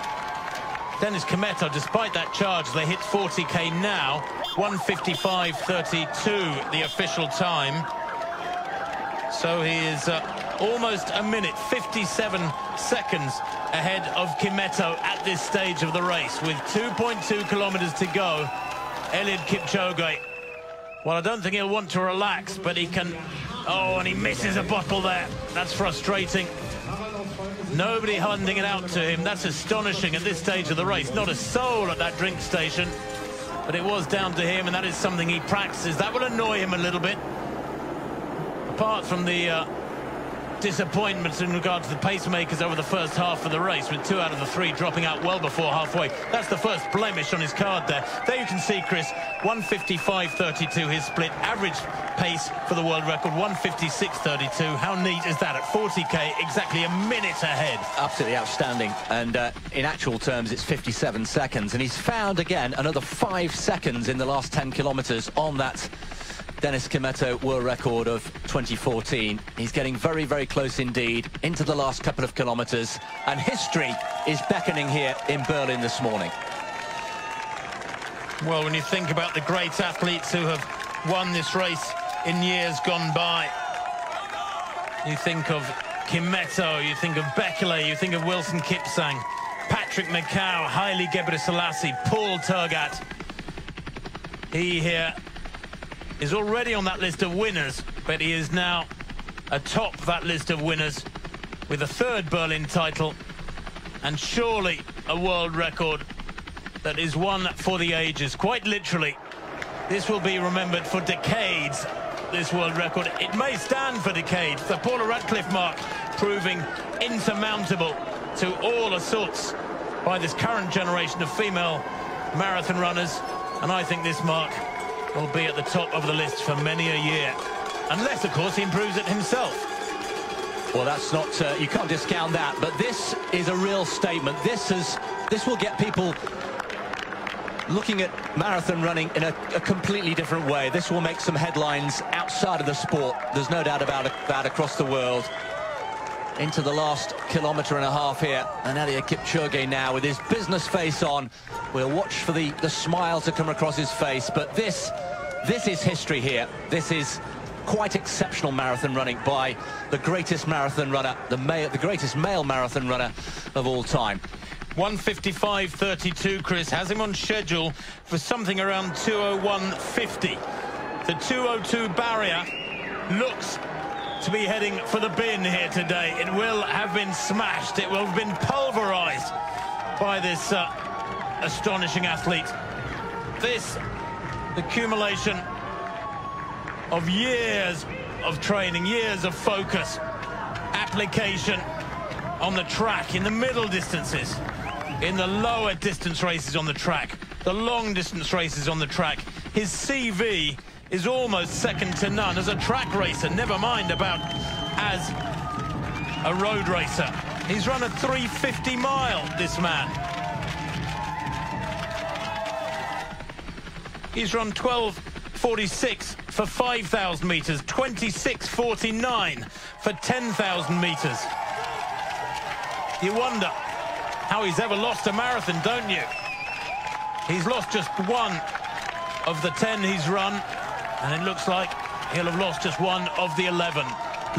Dennis Kimetto, despite that charge, they hit 40k now. 155.32, the official time. So he is uh, almost a minute, 57 seconds ahead of Kimetto at this stage of the race. With 2.2 kilometers to go, Eliud Kipchoge, well, I don't think he'll want to relax, but he can... Oh, and he misses a bottle there. That's frustrating. Nobody handing it out to him. That's astonishing at this stage of the race. Not a soul at that drink station. But it was down to him, and that is something he practices. That will annoy him a little bit. Apart from the uh, disappointments in regard to the pacemakers over the first half of the race, with two out of the three dropping out well before halfway. That's the first blemish on his card there. There you can see, Chris, 155.32 his split. Average pace for the world record, 156.32. How neat is that at 40k, exactly a minute ahead? Absolutely outstanding. And uh, in actual terms, it's 57 seconds. And he's found, again, another five seconds in the last 10 kilometres on that Dennis Kimetto world record of 2014. He's getting very, very close indeed into the last couple of kilometres. And history is beckoning here in Berlin this morning. Well, when you think about the great athletes who have won this race in years gone by, you think of Kimetto, you think of Bekele, you think of Wilson Kipsang, Patrick Makau, Haile Gebrselassie, Paul Tergat. He here is already on that list of winners, but he is now atop that list of winners with a third Berlin title and surely a world record that is one for the ages. Quite literally, this will be remembered for decades, this world record. It may stand for decades. The Paula Radcliffe mark proving insurmountable to all assaults by this current generation of female marathon runners. And I think this mark will be at the top of the list for many a year. Unless, of course, he improves it himself. Well, that's not, uh, you can't discount that, but this is a real statement. This is, this will get people looking at marathon running in a, a, completely different way. This will make some headlines outside of the sport. There's no doubt about that across the world. Into the last kilometre and a half here. And Eliud Kipchoge now with his business face on. We'll watch for the, the smile to come across his face. But this, this is history here. This is quite exceptional marathon running by the greatest marathon runner, the, male, the greatest male marathon runner of all time. 155.32, Chris, has him on schedule for something around 201.50. The 202 barrier looks to be heading for the bin here today. It will have been smashed. It will have been pulverized by this uh, astonishing athlete. This accumulation of years of training, years of focus, application on the track in the middle distances, in the lower distance races on the track, the long distance races on the track. His CV is almost second to none as a track racer, never mind about as a road racer. He's run a 350 mile, this man. He's run 12.46 for 5,000 metres, 26.49 for 10,000 metres. You wonder how he's ever lost a marathon, don't you? He's lost just one of the 10 he's run, and it looks like he'll have lost just one of the 11.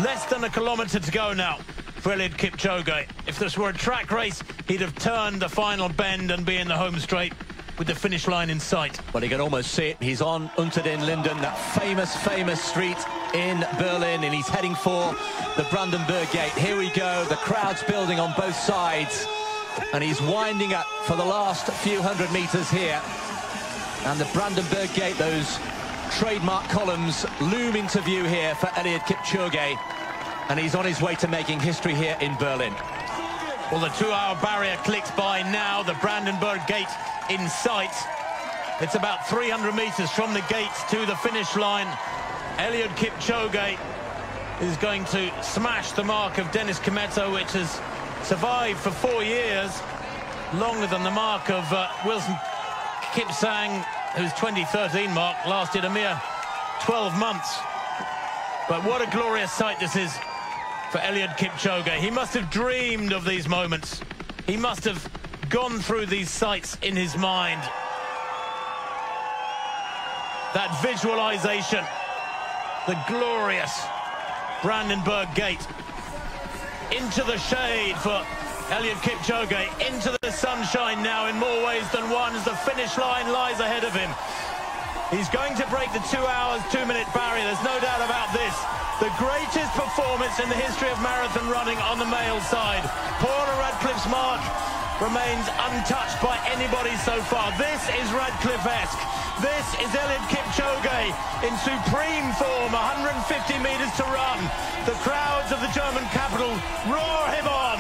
Less than a kilometre to go now for Eliud Kipchoge. If this were a track race, he'd have turned the final bend and be in the home straight with the finish line in sight. Well, you can almost see it. He's on Unter den Linden, that famous, famous street in Berlin, and he's heading for the Brandenburg Gate. Here we go, the crowd's building on both sides, and he's winding up for the last few hundred metres here. And the Brandenburg Gate, those trademark columns loom into view here for Eliud Kipchoge. And he's on his way to making history here in Berlin. Well, the two-hour barrier clicks by now. The Brandenburg Gate in sight. It's about 300 metres from the gates to the finish line. Eliud Kipchoge is going to smash the mark of Dennis Kimetto, which has survived for four years, longer than the mark of uh, Wilson Kipsang, whose 2013 mark lasted a mere 12 months. But what a glorious sight this is for Eliud Kipchoge. He must have dreamed of these moments. He must have gone through these sights in his mind. That visualization, the glorious Brandenburg Gate, into the shade for Eliud Kipchoge, into the sunshine now in more ways than one as the finish line lies ahead of him. He's going to break the two hours, two minute barrier. There's no doubt about this. The greatest performance in the history of marathon running on the male side. Paula Radcliffe's mark remains untouched by anybody so far. This is Radcliffe-esque. This is Eliud Kipchoge in supreme form, 150 metres to run. The crowds of the German capital roar him on.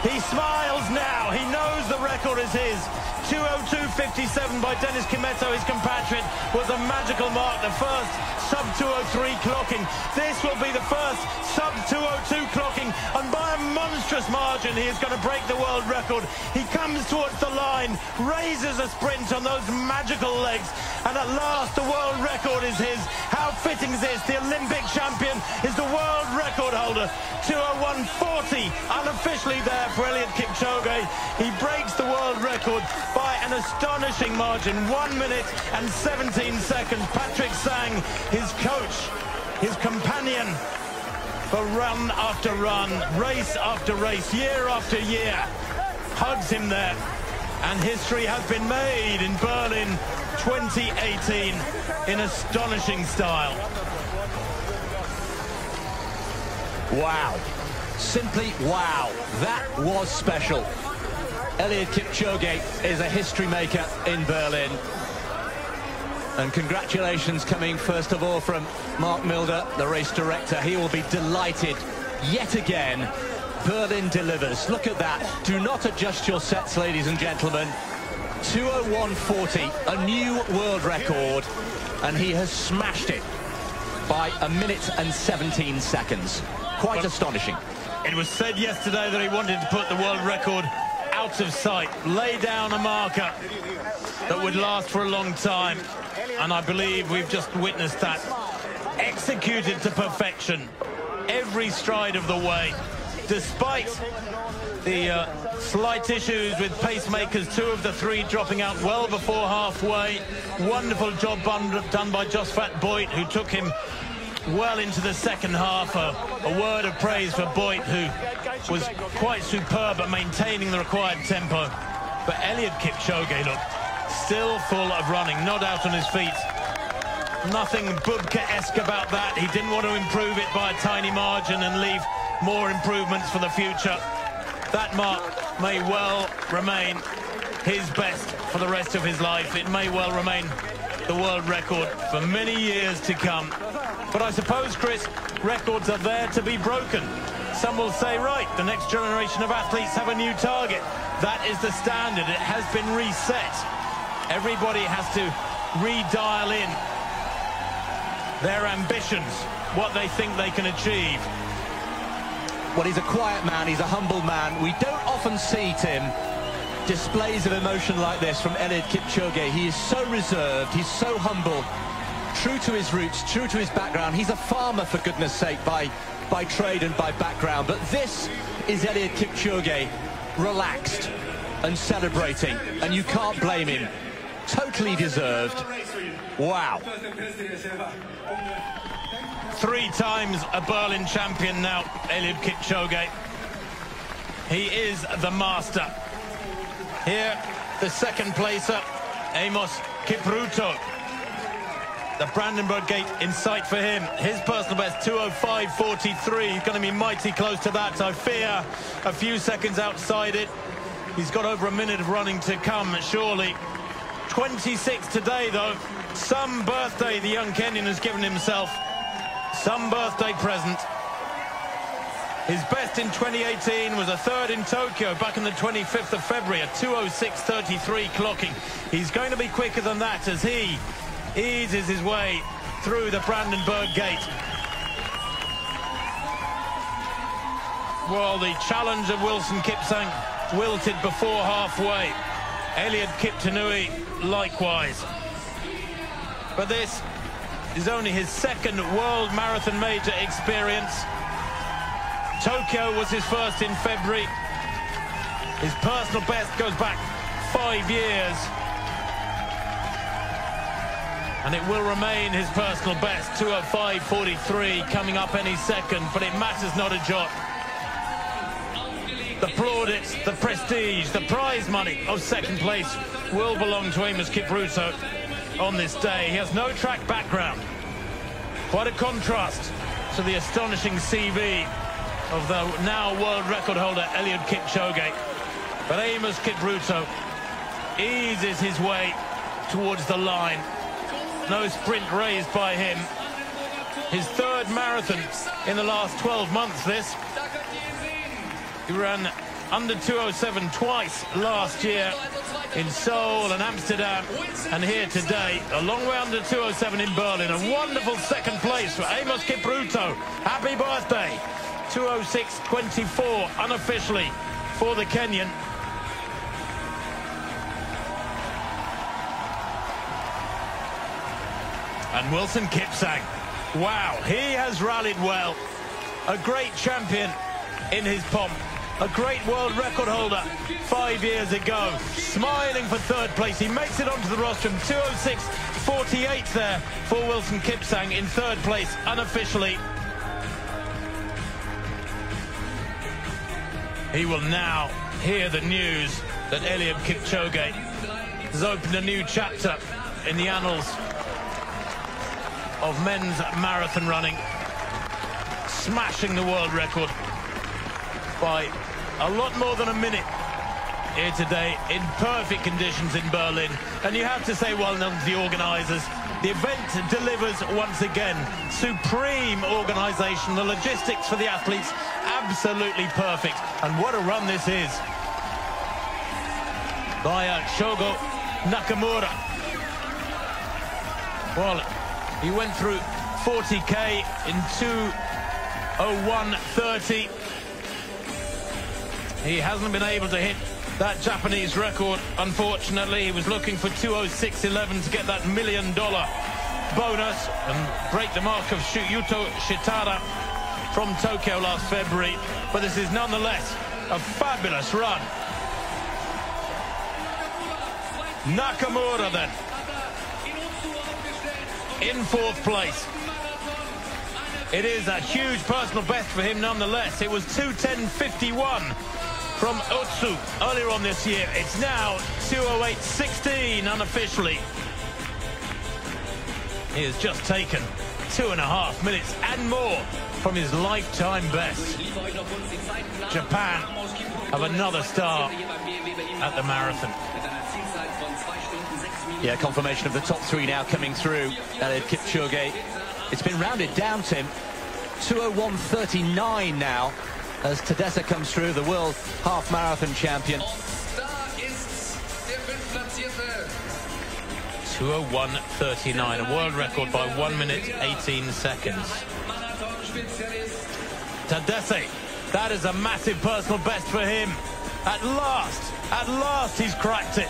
He smiles now. He knows the record is his. 202.57 by Dennis Kimetto, his compatriot, was a magical mark. The first sub-203 clocking. This will be the first sub-202 clocking, and by a monstrous margin, he is going to break the world record. He comes towards the line, raises a sprint on those magical legs, and at last the world record is his. How fitting is this? The Olympic champion is the world record holder. 201.40, unofficially there for Eliud Kipchoge. He breaks the world record by an astonishing margin. One minute and 17 seconds. Patrick Sang, his coach, his companion for run after run, race after race, year after year, hugs him there. And history has been made in Berlin 2018 in astonishing style. Wow. Simply wow. That was special. Eliud Kipchoge is a history maker in Berlin. And congratulations coming first of all from Mark Milde, the race director. He will be delighted yet again. Berlin delivers. Look at that. Do not adjust your sets, ladies and gentlemen. 201.40, a new world record, and he has smashed it by a minute and 17 seconds. Quite astonishing. It was said yesterday that he wanted to put the world record out of sight, lay down a marker that would last for a long time. And I believe we've just witnessed that. Executed to perfection, every stride of the way, despite the uh, slight issues with pacemakers, two of the three dropping out well before halfway. Wonderful job done by Josphat Boit, who took him well into the second half. A, a, word of praise for Boit, who was quite superb at maintaining the required tempo. But Eliud Kipchoge, look, still full of running, not out on his feet. Nothing Bubka-esque about that. He didn't want to improve it by a tiny margin and leave more improvements for the future. That mark may well remain his best for the rest of his life. It may well remain the world record for many years to come. But I suppose, Chris, records are there to be broken. Some will say, right, the next generation of athletes have a new target. That is the standard. It has been reset. Everybody has to redial in their ambitions, what they think they can achieve. Well, he's a quiet man. He's a humble man. We don't often see, Tim, displays of emotion like this from Eliud Kipchoge. He is so reserved. He's so humble true to his roots, true to his background. He's a farmer, for goodness sake, by, by trade and by background. But this is Eliud Kipchoge, relaxed and celebrating, and you can't blame him. Totally deserved. Wow. Three times a Berlin champion now, Eliud Kipchoge. He is the master. Here, the second placer, Amos Kipruto. The Brandenburg Gate in sight for him. His personal best, 205.43. He's going to be mighty close to that. I fear a few seconds outside it. He's got over a minute of running to come, surely. 26 today, though. Some birthday the young Kenyan has given himself. Some birthday present. His best in 2018 was a third in Tokyo back on the 25th of February, a 206.33 clocking. He's going to be quicker than that as he eases his way through the Brandenburg Gate. Well, the challenge of Wilson Kipsang wilted before halfway. Eliud Kiptanui likewise. But this is only his second World Marathon Major experience. Tokyo was his first in February. His personal best goes back five years and it will remain his personal best 205.43 coming up any second but it matters not a jot the plaudits, the prestige, the prize money of second place will belong to Amos Kipruto on this day. He has no track background. Quite a contrast to the astonishing CV of the now world record holder Eliud Kipchoge. But Amos Kipruto eases his way towards the line. No sprint raised by him. His third marathon in the last 12 months, this. He ran under 207 twice last year in Seoul and Amsterdam and here today a long way under 207 in Berlin a wonderful second place for Amos Kipruto happy birthday 206.24 unofficially for the Kenyan and Wilson Kipsang wow he has rallied well a great champion in his pomp a great world record holder five years ago. Smiling for third place. He makes it onto the rostrum. 206.48 there for Wilson Kipsang in third place unofficially. He will now hear the news that Eliud Kipchoge has opened a new chapter in the annals of men's marathon running, smashing the world record by a lot more than a minute here today in perfect conditions in Berlin. And you have to say well done to the organisers. The event delivers once again. Supreme organisation. The logistics for the athletes, absolutely perfect. And what a run this is. By uh, Shogo Nakamura. Well, he went through 40k in 201.30. He hasn't been able to hit that Japanese record, unfortunately. He was looking for 206.11 to get that million dollar bonus and break the mark of Yuta Shitara from Tokyo last February. But this is nonetheless a fabulous run. Nakamura then in fourth place. It is a huge personal best for him nonetheless. It was 210.51 from Otsu earlier on this year. It's now 208.16 unofficially. He has just taken two and a half minutes and more from his lifetime best. Japan have another star at the marathon. Yeah, confirmation of the top three now coming through. Eliud Kipchoge. It's been rounded down, Tim. 201.39 now as Tadesse comes through, the world half marathon champion. 201.39, a world record by 1 minute 18 seconds. Tadesse, that is a massive personal best for him. At last, at last he's cracked it.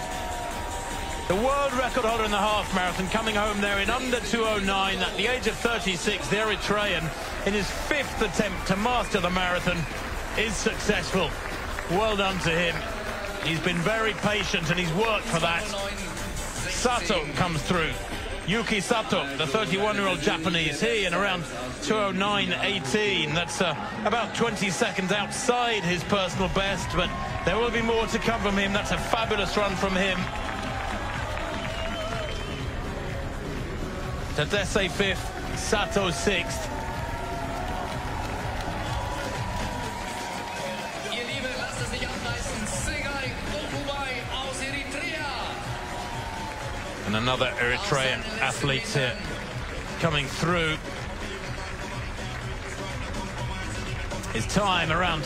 The world record holder in the half marathon coming home there in under 209 at the age of 36, the Eritrean, in his fifth attempt to master the marathon, is successful. Well done to him. He's been very patient and he's worked for that. Sato comes through. Yuki Sato, the 31-year-old Japanese, he in around 209.18. That's uh, about 20 seconds outside his personal best, but there will be more to come from him. That's a fabulous run from him. Tadesse fifth, Sato sixth. And another Eritrean athlete here coming through. His time around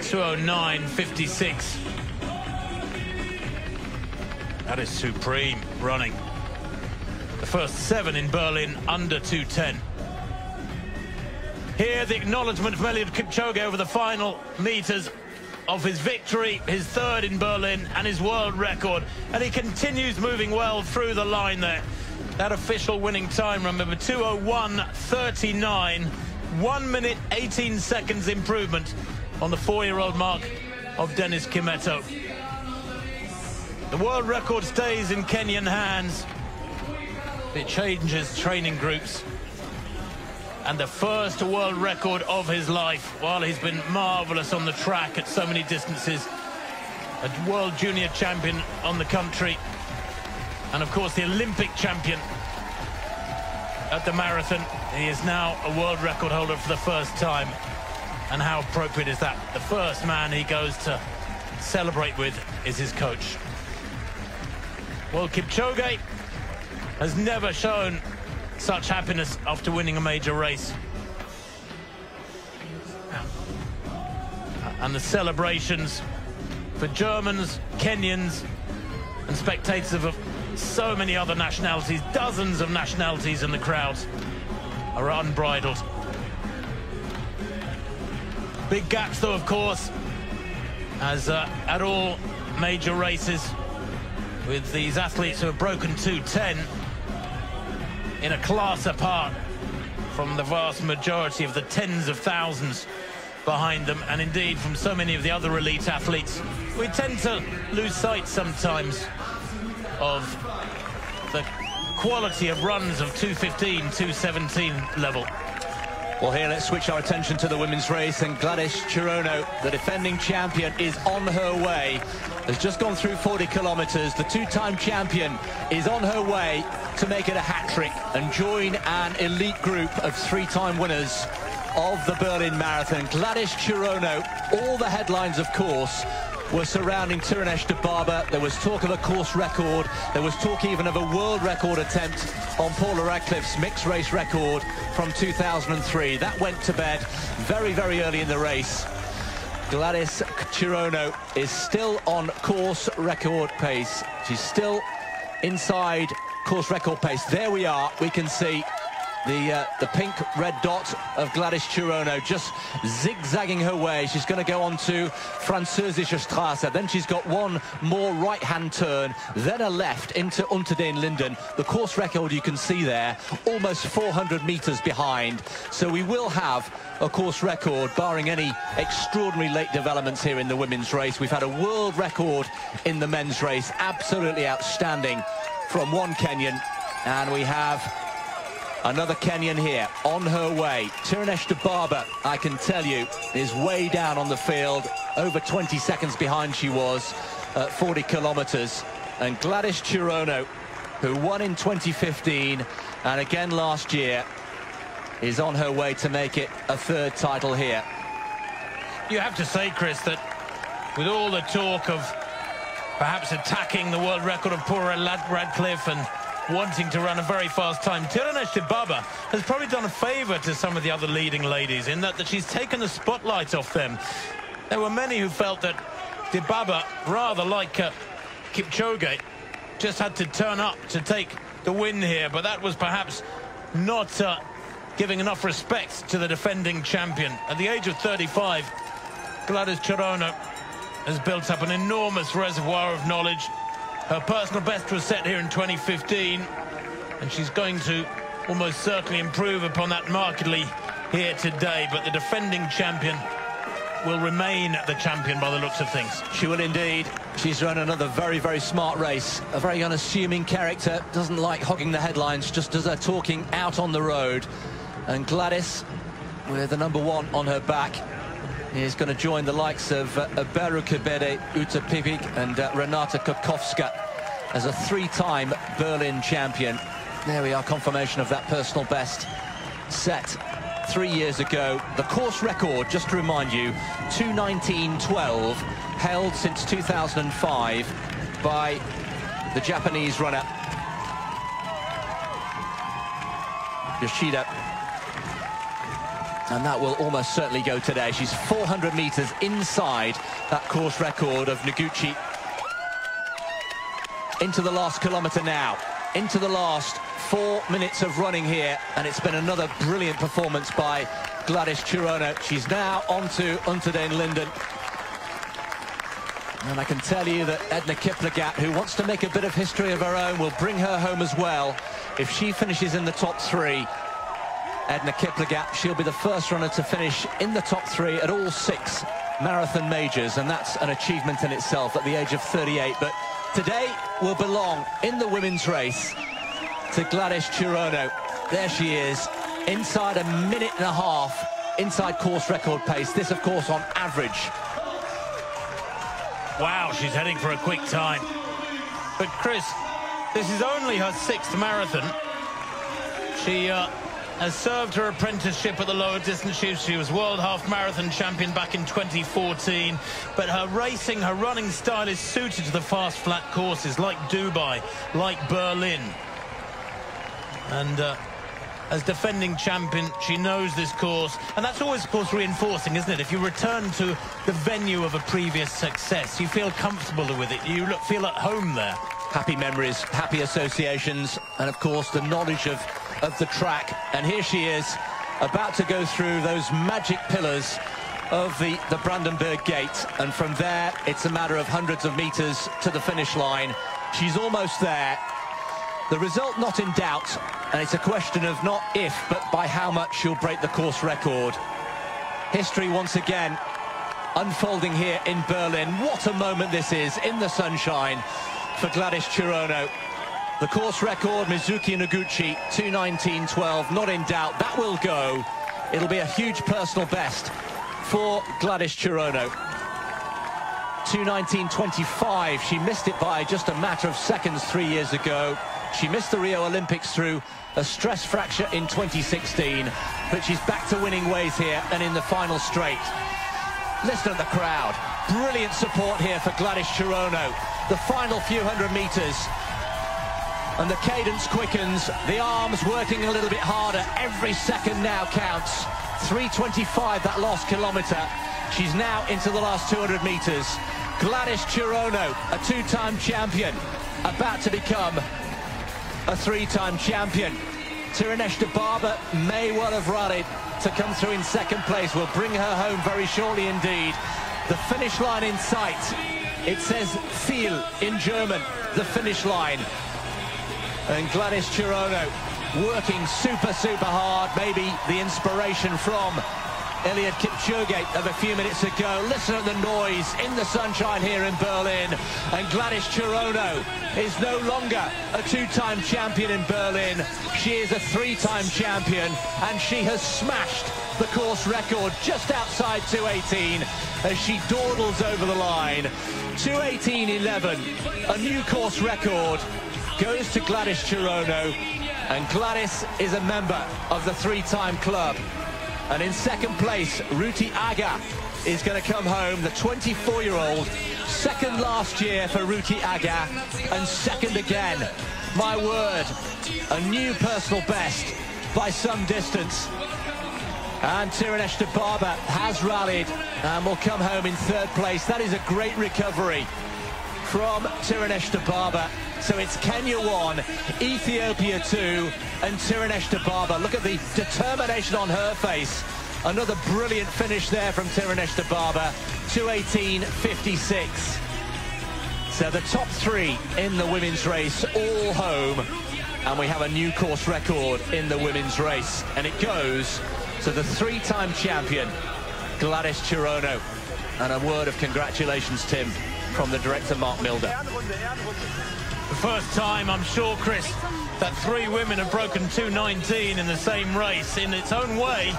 209.56. That is supreme running. The first seven in Berlin under 210. Here, the acknowledgement from Eliud Kipchoge over the final meters of his victory, his third in Berlin, and his world record. And he continues moving well through the line there. That official winning time, remember, 201.39. One minute, 18 seconds improvement on the four-year-old mark of Dennis Kimetto. The world record stays in Kenyan hands. It changes training groups. and the first world record of his life while he's been marvellous on the track at so many distances. A world junior champion on the country and of course the Olympic champion at the marathon. He is now a world record holder for the first time. And how appropriate is that? The first man he goes to celebrate with is his coach. Well, Kipchoge has never shown such happiness after winning a major race. And the celebrations for Germans, Kenyans, and spectators of so many other nationalities, dozens of nationalities in the crowd, are unbridled. Big gaps, though, of course, as uh, at all major races, with these athletes who have broken 210 in a class apart from the vast majority of the tens of thousands behind them and indeed from so many of the other elite athletes we tend to lose sight sometimes of the quality of runs of 215 217 level well, here, let's switch our attention to the women's race, and Gladys Cherono, the defending champion, is on her way. Has just gone through 40 kilometres. The two-time champion is on her way to make it a hat-trick and join an elite group of three-time winners of the Berlin Marathon. Gladys Cherono, all the headlines, of course, were surrounding Tirunesh Dibaba. There was talk of a course record. There was talk even of a world record attempt on Paula Radcliffe's mixed race record from 2003. That went to bed very, very early in the race. Gladys Cherono is still on course record pace. She's still inside course record pace. There we are. We can see the uh, the pink red dot of Gladys Cherono just zigzagging her way. She's going to go on to Französische Straße. Then she's got one more right-hand turn, then a left into Unter den Linden. The course record you can see there, almost 400 metres behind. So we will have a course record, barring any extraordinary late developments here in the women's race. We've had a world record in the men's race, absolutely outstanding from one Kenyan. And we have Another Kenyan here on her way. Tirunesh Dibaba, I can tell you, is way down on the field. Over 20 seconds behind she was at 40 kilometres. And Gladys Cherono, who won in 2015 and again last year, is on her way to make it a third title here. You have to say, Chris, that with all the talk of perhaps attacking the world record of Paula Radcliffe and wanting to run a very fast time. Tirunesh Dibaba has probably done a favour to some of the other leading ladies in that, that she's taken the spotlight off them. There were many who felt that Dibaba, rather like uh, Kipchoge, just had to turn up to take the win here, but that was perhaps not uh, giving enough respect to the defending champion. At the age of 35, Gladys Cherono has built up an enormous reservoir of knowledge her personal best was set here in 2015, and she's going to almost certainly improve upon that markedly here today. But the defending champion will remain the champion by the looks of things. She will indeed. She's run another very, very smart race. A very unassuming character, doesn't like hogging the headlines, just does her talking out on the road. And Gladys, with the number one on her back, is going to join the likes of uh, Beru Kebede, Uta Pippig and uh, Renata Kokowska as a three-time Berlin champion. There we are, confirmation of that personal best set three years ago. The course record, just to remind you, 219.12, held since 2005 by the Japanese runner Yoshida and that will almost certainly go today. She's 400 metres inside that course record of Noguchi. Into the last kilometre now, into the last four minutes of running here, and it's been another brilliant performance by Gladys Cherono. She's now on to Unter den Linden. And I can tell you that Edna Kiplagat, who wants to make a bit of history of her own, will bring her home as well if she finishes in the top three. Edna Kiplagat, she'll be the first runner to finish in the top three at all six marathon majors, and that's an achievement in itself at the age of 38. But today will belong in the women's race to Gladys Cherono. There she is inside a minute and a half inside course record pace. This, of course, on average. Wow, she's heading for a quick time. But Chris, this is only her sixth marathon. She uh, has served her apprenticeship at the lower distance. She, she was World Half Marathon champion back in 2014. But her racing, her running style is suited to the fast flat courses like Dubai, like Berlin. And uh, as defending champion, she knows this course. And that's always, of course, reinforcing, isn't it? If you return to the venue of a previous success, you feel comfortable with it. You look, feel at home there. Happy memories, happy associations, and, of course, the knowledge of of the track. And here she is, about to go through those magic pillars of the, the Brandenburg Gate. And from there, it's a matter of hundreds of meters to the finish line. She's almost there. The result not in doubt, and it's a question of not if, but by how much she'll break the course record. History once again unfolding here in Berlin. What a moment this is in the sunshine for Gladys Cherono. The course record, Mizuki Noguchi, 2.19.12, not in doubt. That will go. It'll be a huge personal best for Gladys Cherono. 2.19.25, she missed it by just a matter of seconds three years ago. She missed the Rio Olympics through a stress fracture in 2016, but she's back to winning ways here and in the final straight. Listen to the crowd. Brilliant support here for Gladys Cherono. The final few hundred meters and the cadence quickens, the arms working a little bit harder, every second now counts. 3.25 that last kilometre. She's now into the last 200 metres. Gladys Cherono, a two-time champion, about to become a three-time champion. Tirunesh Dibaba may well have rallied to come through in second place. We'll bring her home very shortly indeed. The finish line in sight. It says Ziel in German, the finish line. And Gladys Cherono working super, super hard. Maybe the inspiration from Eliud Kipchoge of a few minutes ago. Listen to the noise in the sunshine here in Berlin. And Gladys Cherono is no longer a two-time champion in Berlin. She is a three-time champion, and she has smashed the course record just outside 218 as she dawdles over the line. 218.11, a new course record goes to Gladys Cherono, and Gladys is a member of the three-time club. And in second place, Ruti Aga is going to come home, the 24-year-old, second last year for Ruti Aga, and second again. My word, a new personal best by some distance. And Tirunesh Dibaba has rallied and will come home in third place. That is a great recovery from Tirunesh Dibaba. So it's Kenya 1, Ethiopia 2, and Tirunesh Dibaba. Look at the determination on her face. Another brilliant finish there from Tirunesh Dibaba, 218.56. So the top three in the women's race, all home. And we have a new course record in the women's race. And it goes to the three-time champion, Gladys Cherono. And a word of congratulations, Tim, from the director, Mark Milde. First time, I'm sure, Chris, that three women have broken 2.19 in the same race. In its own way,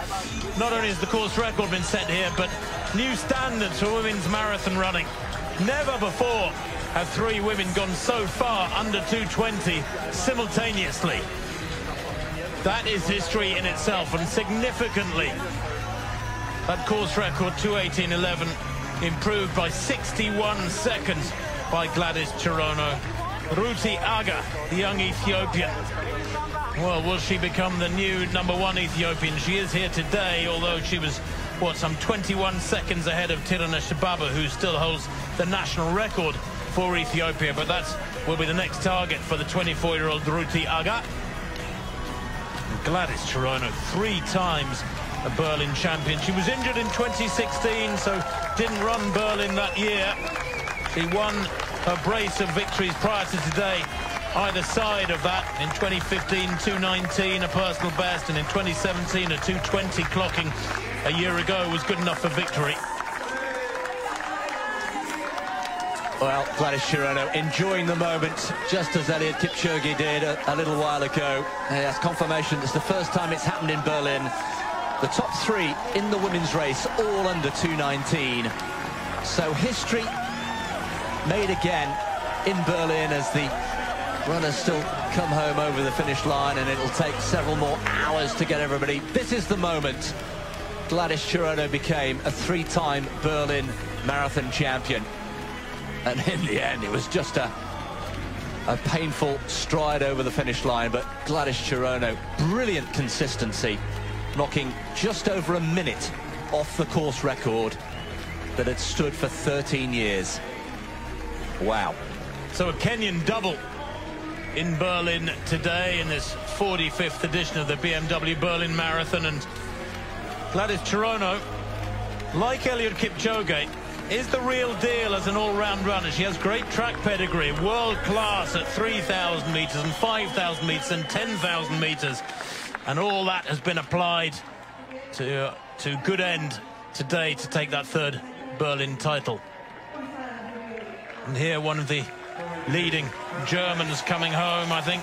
not only has the course record been set here, but new standards for women's marathon running. Never before have three women gone so far under 220 simultaneously. That is history in itself, and significantly, that course record 218.11 improved by 61 seconds by Gladys Cherono. Ruti Aga, the young Ethiopian. Well, will she become the new number one Ethiopian? She is here today, although she was, what, some 21 seconds ahead of Tirunesh Dibaba, who still holds the national record for Ethiopia. But that will be the next target for the 24-year-old Ruti Aga. Gladys Cherono, three times a Berlin champion. She was injured in 2016, so didn't run Berlin that year. She won a brace of victories prior to today. Either side of that, in 2015, 219, a personal best, and in 2017, a 220 clocking a year ago was good enough for victory. Well, Gladys Cherono enjoying the moment, just as Eliud Kipchoge did a, a little while ago. Yes, confirmation, it's the first time it's happened in Berlin. The top three in the women's race, all under 219. So history made again in Berlin as the runners still come home over the finish line and it'll take several more hours to get everybody. This is the moment Gladys Cherono became a three-time Berlin marathon champion. And in the end, it was just a, a painful stride over the finish line. But Gladys Cherono, brilliant consistency, knocking just over a minute off the course record that had stood for 13 years. Wow. So a Kenyan double in Berlin today in this 45th edition of the BMW Berlin Marathon. And Gladys Cherono, like Eliud Kipchoge, is the real deal as an all-round runner. She has great track pedigree, world class at 3,000 metres and 5,000 metres and 10,000 metres. And all that has been applied to, uh, to good end today to take that third Berlin title. And here one of the leading Germans coming home, I think.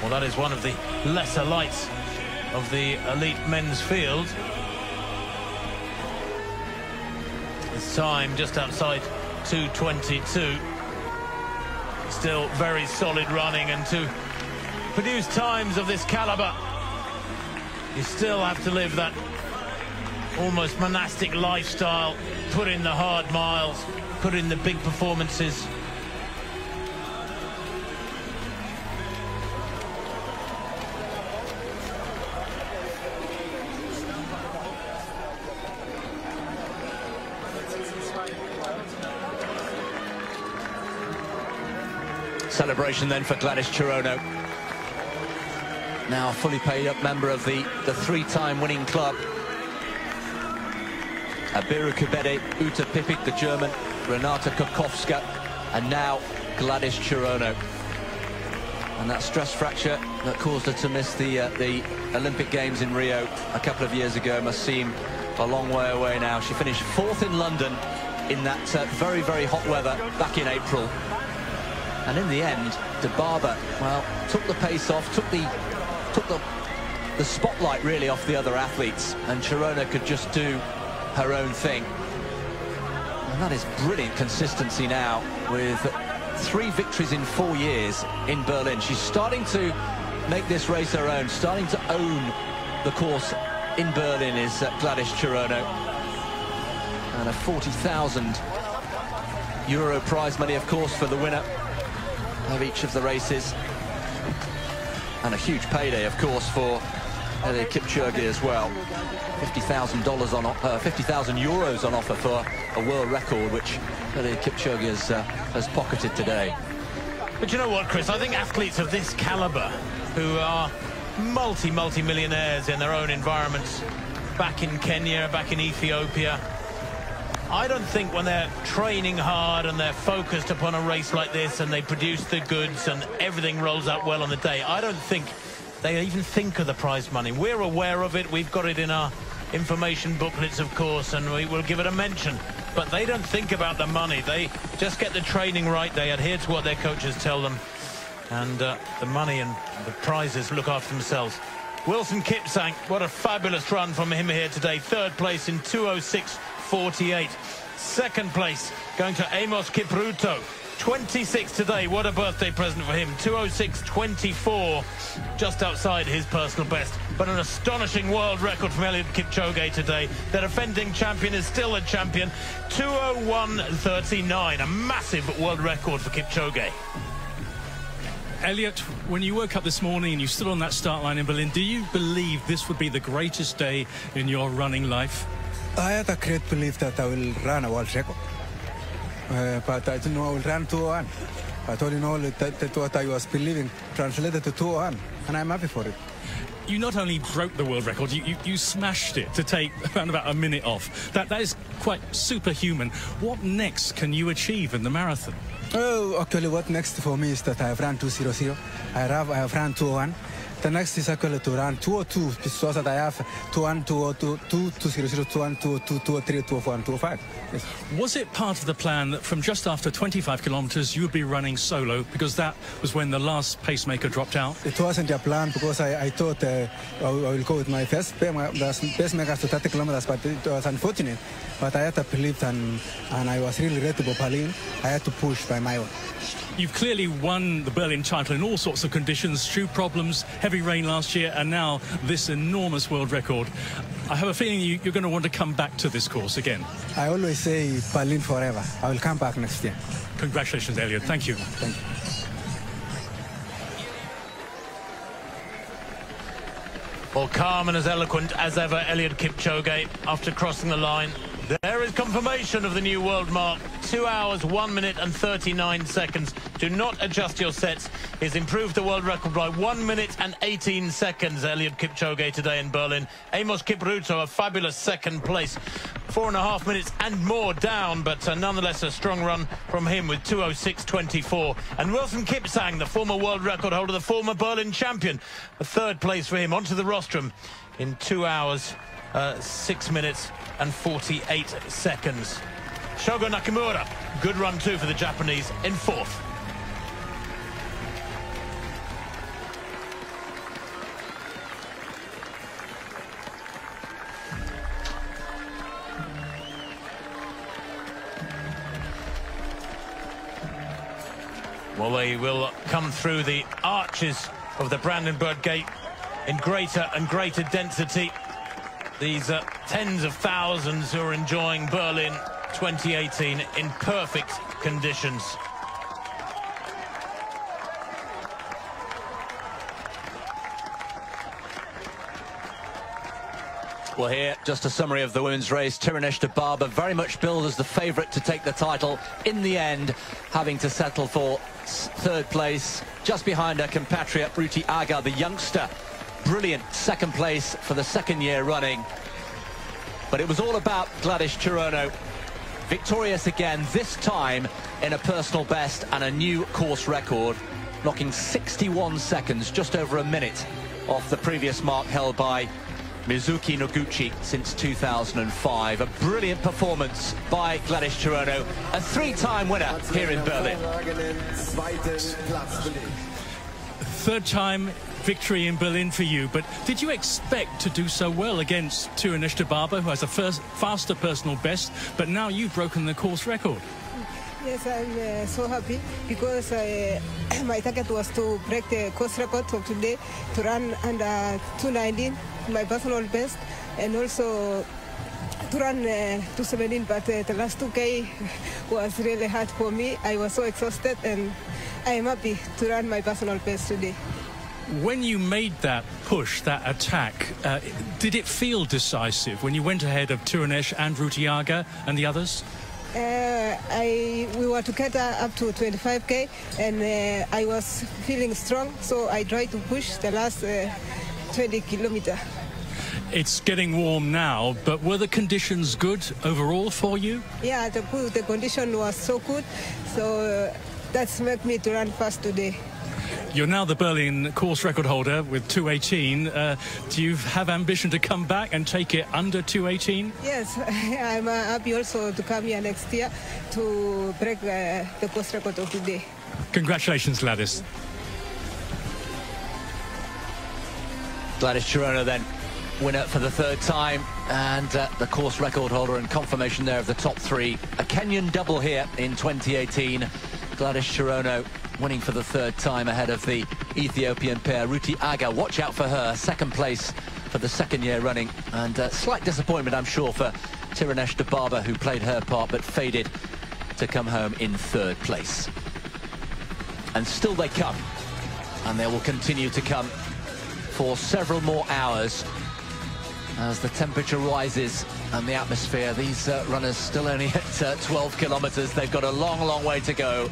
Well, that is one of the lesser lights of the elite men's field. This time just outside 222. Still very solid running and to produce times of this caliber, you still have to live that almost monastic lifestyle, put in the hard miles, put in the big performances. Celebration then for Gladys Cherono. Now a fully paid up member of the, the three-time winning club. Aberu Kebede, Uta Pippig, the German, Renata Kokowska, and now Gladys Cherono. And that stress fracture that caused her to miss the, uh, the Olympic Games in Rio a couple of years ago must seem a long way away now. She finished fourth in London in that uh, very, very hot weather back in April. And in the end, Dibaba, well, took the pace off, took the took the the spotlight really off the other athletes, and Cherono could just do her own thing. And that is brilliant consistency now with three victories in four years in Berlin. She's starting to make this race her own, starting to own the course in Berlin is uh, Gladys Cherono. And a 40,000 euro prize money, of course, for the winner of each of the races. And a huge payday, of course, for Eliud Kipchoge as well. $50,000 on uh, 50,000 euros on offer for a world record, which Eliud Kipchoge has, uh, has pocketed today. But you know what, Chris? I think athletes of this caliber, who are multi, multi-millionaires in their own environments, back in Kenya, back in Ethiopia, I don't think when they're training hard and they're focused upon a race like this and they produce the goods and everything rolls out well on the day, I don't think they even think of the prize money. We're aware of it. We've got it in our information booklets, of course, and we will give it a mention. But they don't think about the money. They just get the training right. They adhere to what their coaches tell them. And uh, the money and the prizes look after themselves. Wilson Kipsang, what a fabulous run from him here today. Third place in 206. 48. Second place going to Amos Kipruto. 26 today. What a birthday present for him. 206.24, just outside his personal best. But an astonishing world record from Eliud Kipchoge today. The defending champion is still a champion. 201.39, a massive world record for Kipchoge. Eliud, when you woke up this morning and you stood on that start line in Berlin, do you believe this would be the greatest day in your running life? I had a great belief that I will run a world record. Uh, but I didn't know I will run 201. But all in all, that, that what I was believing translated to 201, and I'm happy for it. You not only broke the world record, you, you, you smashed it to take around about a minute off. That That is quite superhuman. What next can you achieve in the marathon? Oh, actually, what next for me is that I have run 200. I have, I have run 201. The next is to run 202 because that I have 21, 202, 200, 21, 202, 203, 204, and 205. Yes. Was it part of the plan that from just after 25 kilometres you would be running solo because that was when the last pacemaker dropped out? It wasn't a plan because I, I thought uh, I, will, I will go with my first pacemaker to 30 kilometers, but it was unfortunate. But I had to believe and, and I was really ready for Berlin. I had to push by my own. You've clearly won the Berlin title in all sorts of conditions, shoe problems, heavy rain last year, and now this enormous world record. I have a feeling you, are going to want to come back to this course again. I always say Berlin forever. I will come back next year. Congratulations, Elliot. Thank you. Thank you. Well, calm and as eloquent as ever, Eliud Kipchoge, after crossing the line, there is confirmation of the new world mark. Two hours, one minute and 39 seconds. Do not adjust your sets. He's improved the world record by one minute and 18 seconds. Eliud Kipchoge today in Berlin. Amos Kipruto, a fabulous second place. Four and a half minutes and more down, but uh, nonetheless a strong run from him with 206.24. And Wilson Kipsang, the former world record holder, the former Berlin champion. A third place for him onto the rostrum in two hours, uh, six minutes and 48 seconds. Shogo Nakamura, good run too for the Japanese in fourth. Well, they will come through the arches of the Brandenburg Gate in greater and greater density these uh, tens of thousands who are enjoying Berlin 2018 in perfect conditions. Well, here, just a summary of the women's race. Tirunesh Dibaba very much billed as the favourite to take the title. In the end, having to settle for third place, just behind her compatriot Ruti Aga, the youngster brilliant second place for the second year running. But it was all about Gladys Cherono. Victorious again, this time in a personal best and a new course record, knocking 61 seconds, just over a minute, off the previous mark held by Mizuki Noguchi since 2005. A brilliant performance by Gladys Cherono, a three-time winner here in Berlin. Third time victory in Berlin for you, but did you expect to do so well against Tirunesh Dibaba, who has a first, faster personal best, but now you've broken the course record? Yes, I'm uh, so happy because uh, my target was to break the course record of today, to run under 219, my personal best, and also to run uh, 217, but uh, the last 2K was really hard for me. I was so exhausted, and I am happy to run my personal best today. When you made that push, that attack, uh, did it feel decisive when you went ahead of Tirunesh and Ruti Aga and the others? Uh, I we were together up to 25k, and uh, I was feeling strong, so I tried to push the last uh, 20 kilometer. It's getting warm now, but were the conditions good overall for you? Yeah, the, the condition was so good, so uh, that's made me to run fast today. You're now the Berlin course record holder with 218. Uh, do you have ambition to come back and take it under 218? Yes, I'm uh, happy also to come here next year to break uh, the course record of today. Congratulations, Gladys. Gladys Cherono then winner for the third time and uh, the course record holder and confirmation there of the top three. A Kenyan double here in 2018. Gladys Cherono winning for the third time ahead of the Ethiopian pair. Ruti Aga, watch out for her. Second place for the second year running. And uh, slight disappointment, I'm sure, for Tirunesh Dibaba, who played her part but faded to come home in third place. And still they come. And they will continue to come for several more hours as the temperature rises and the atmosphere. These uh, runners still only at uh, 12 kilometres. They've got a long, long way to go.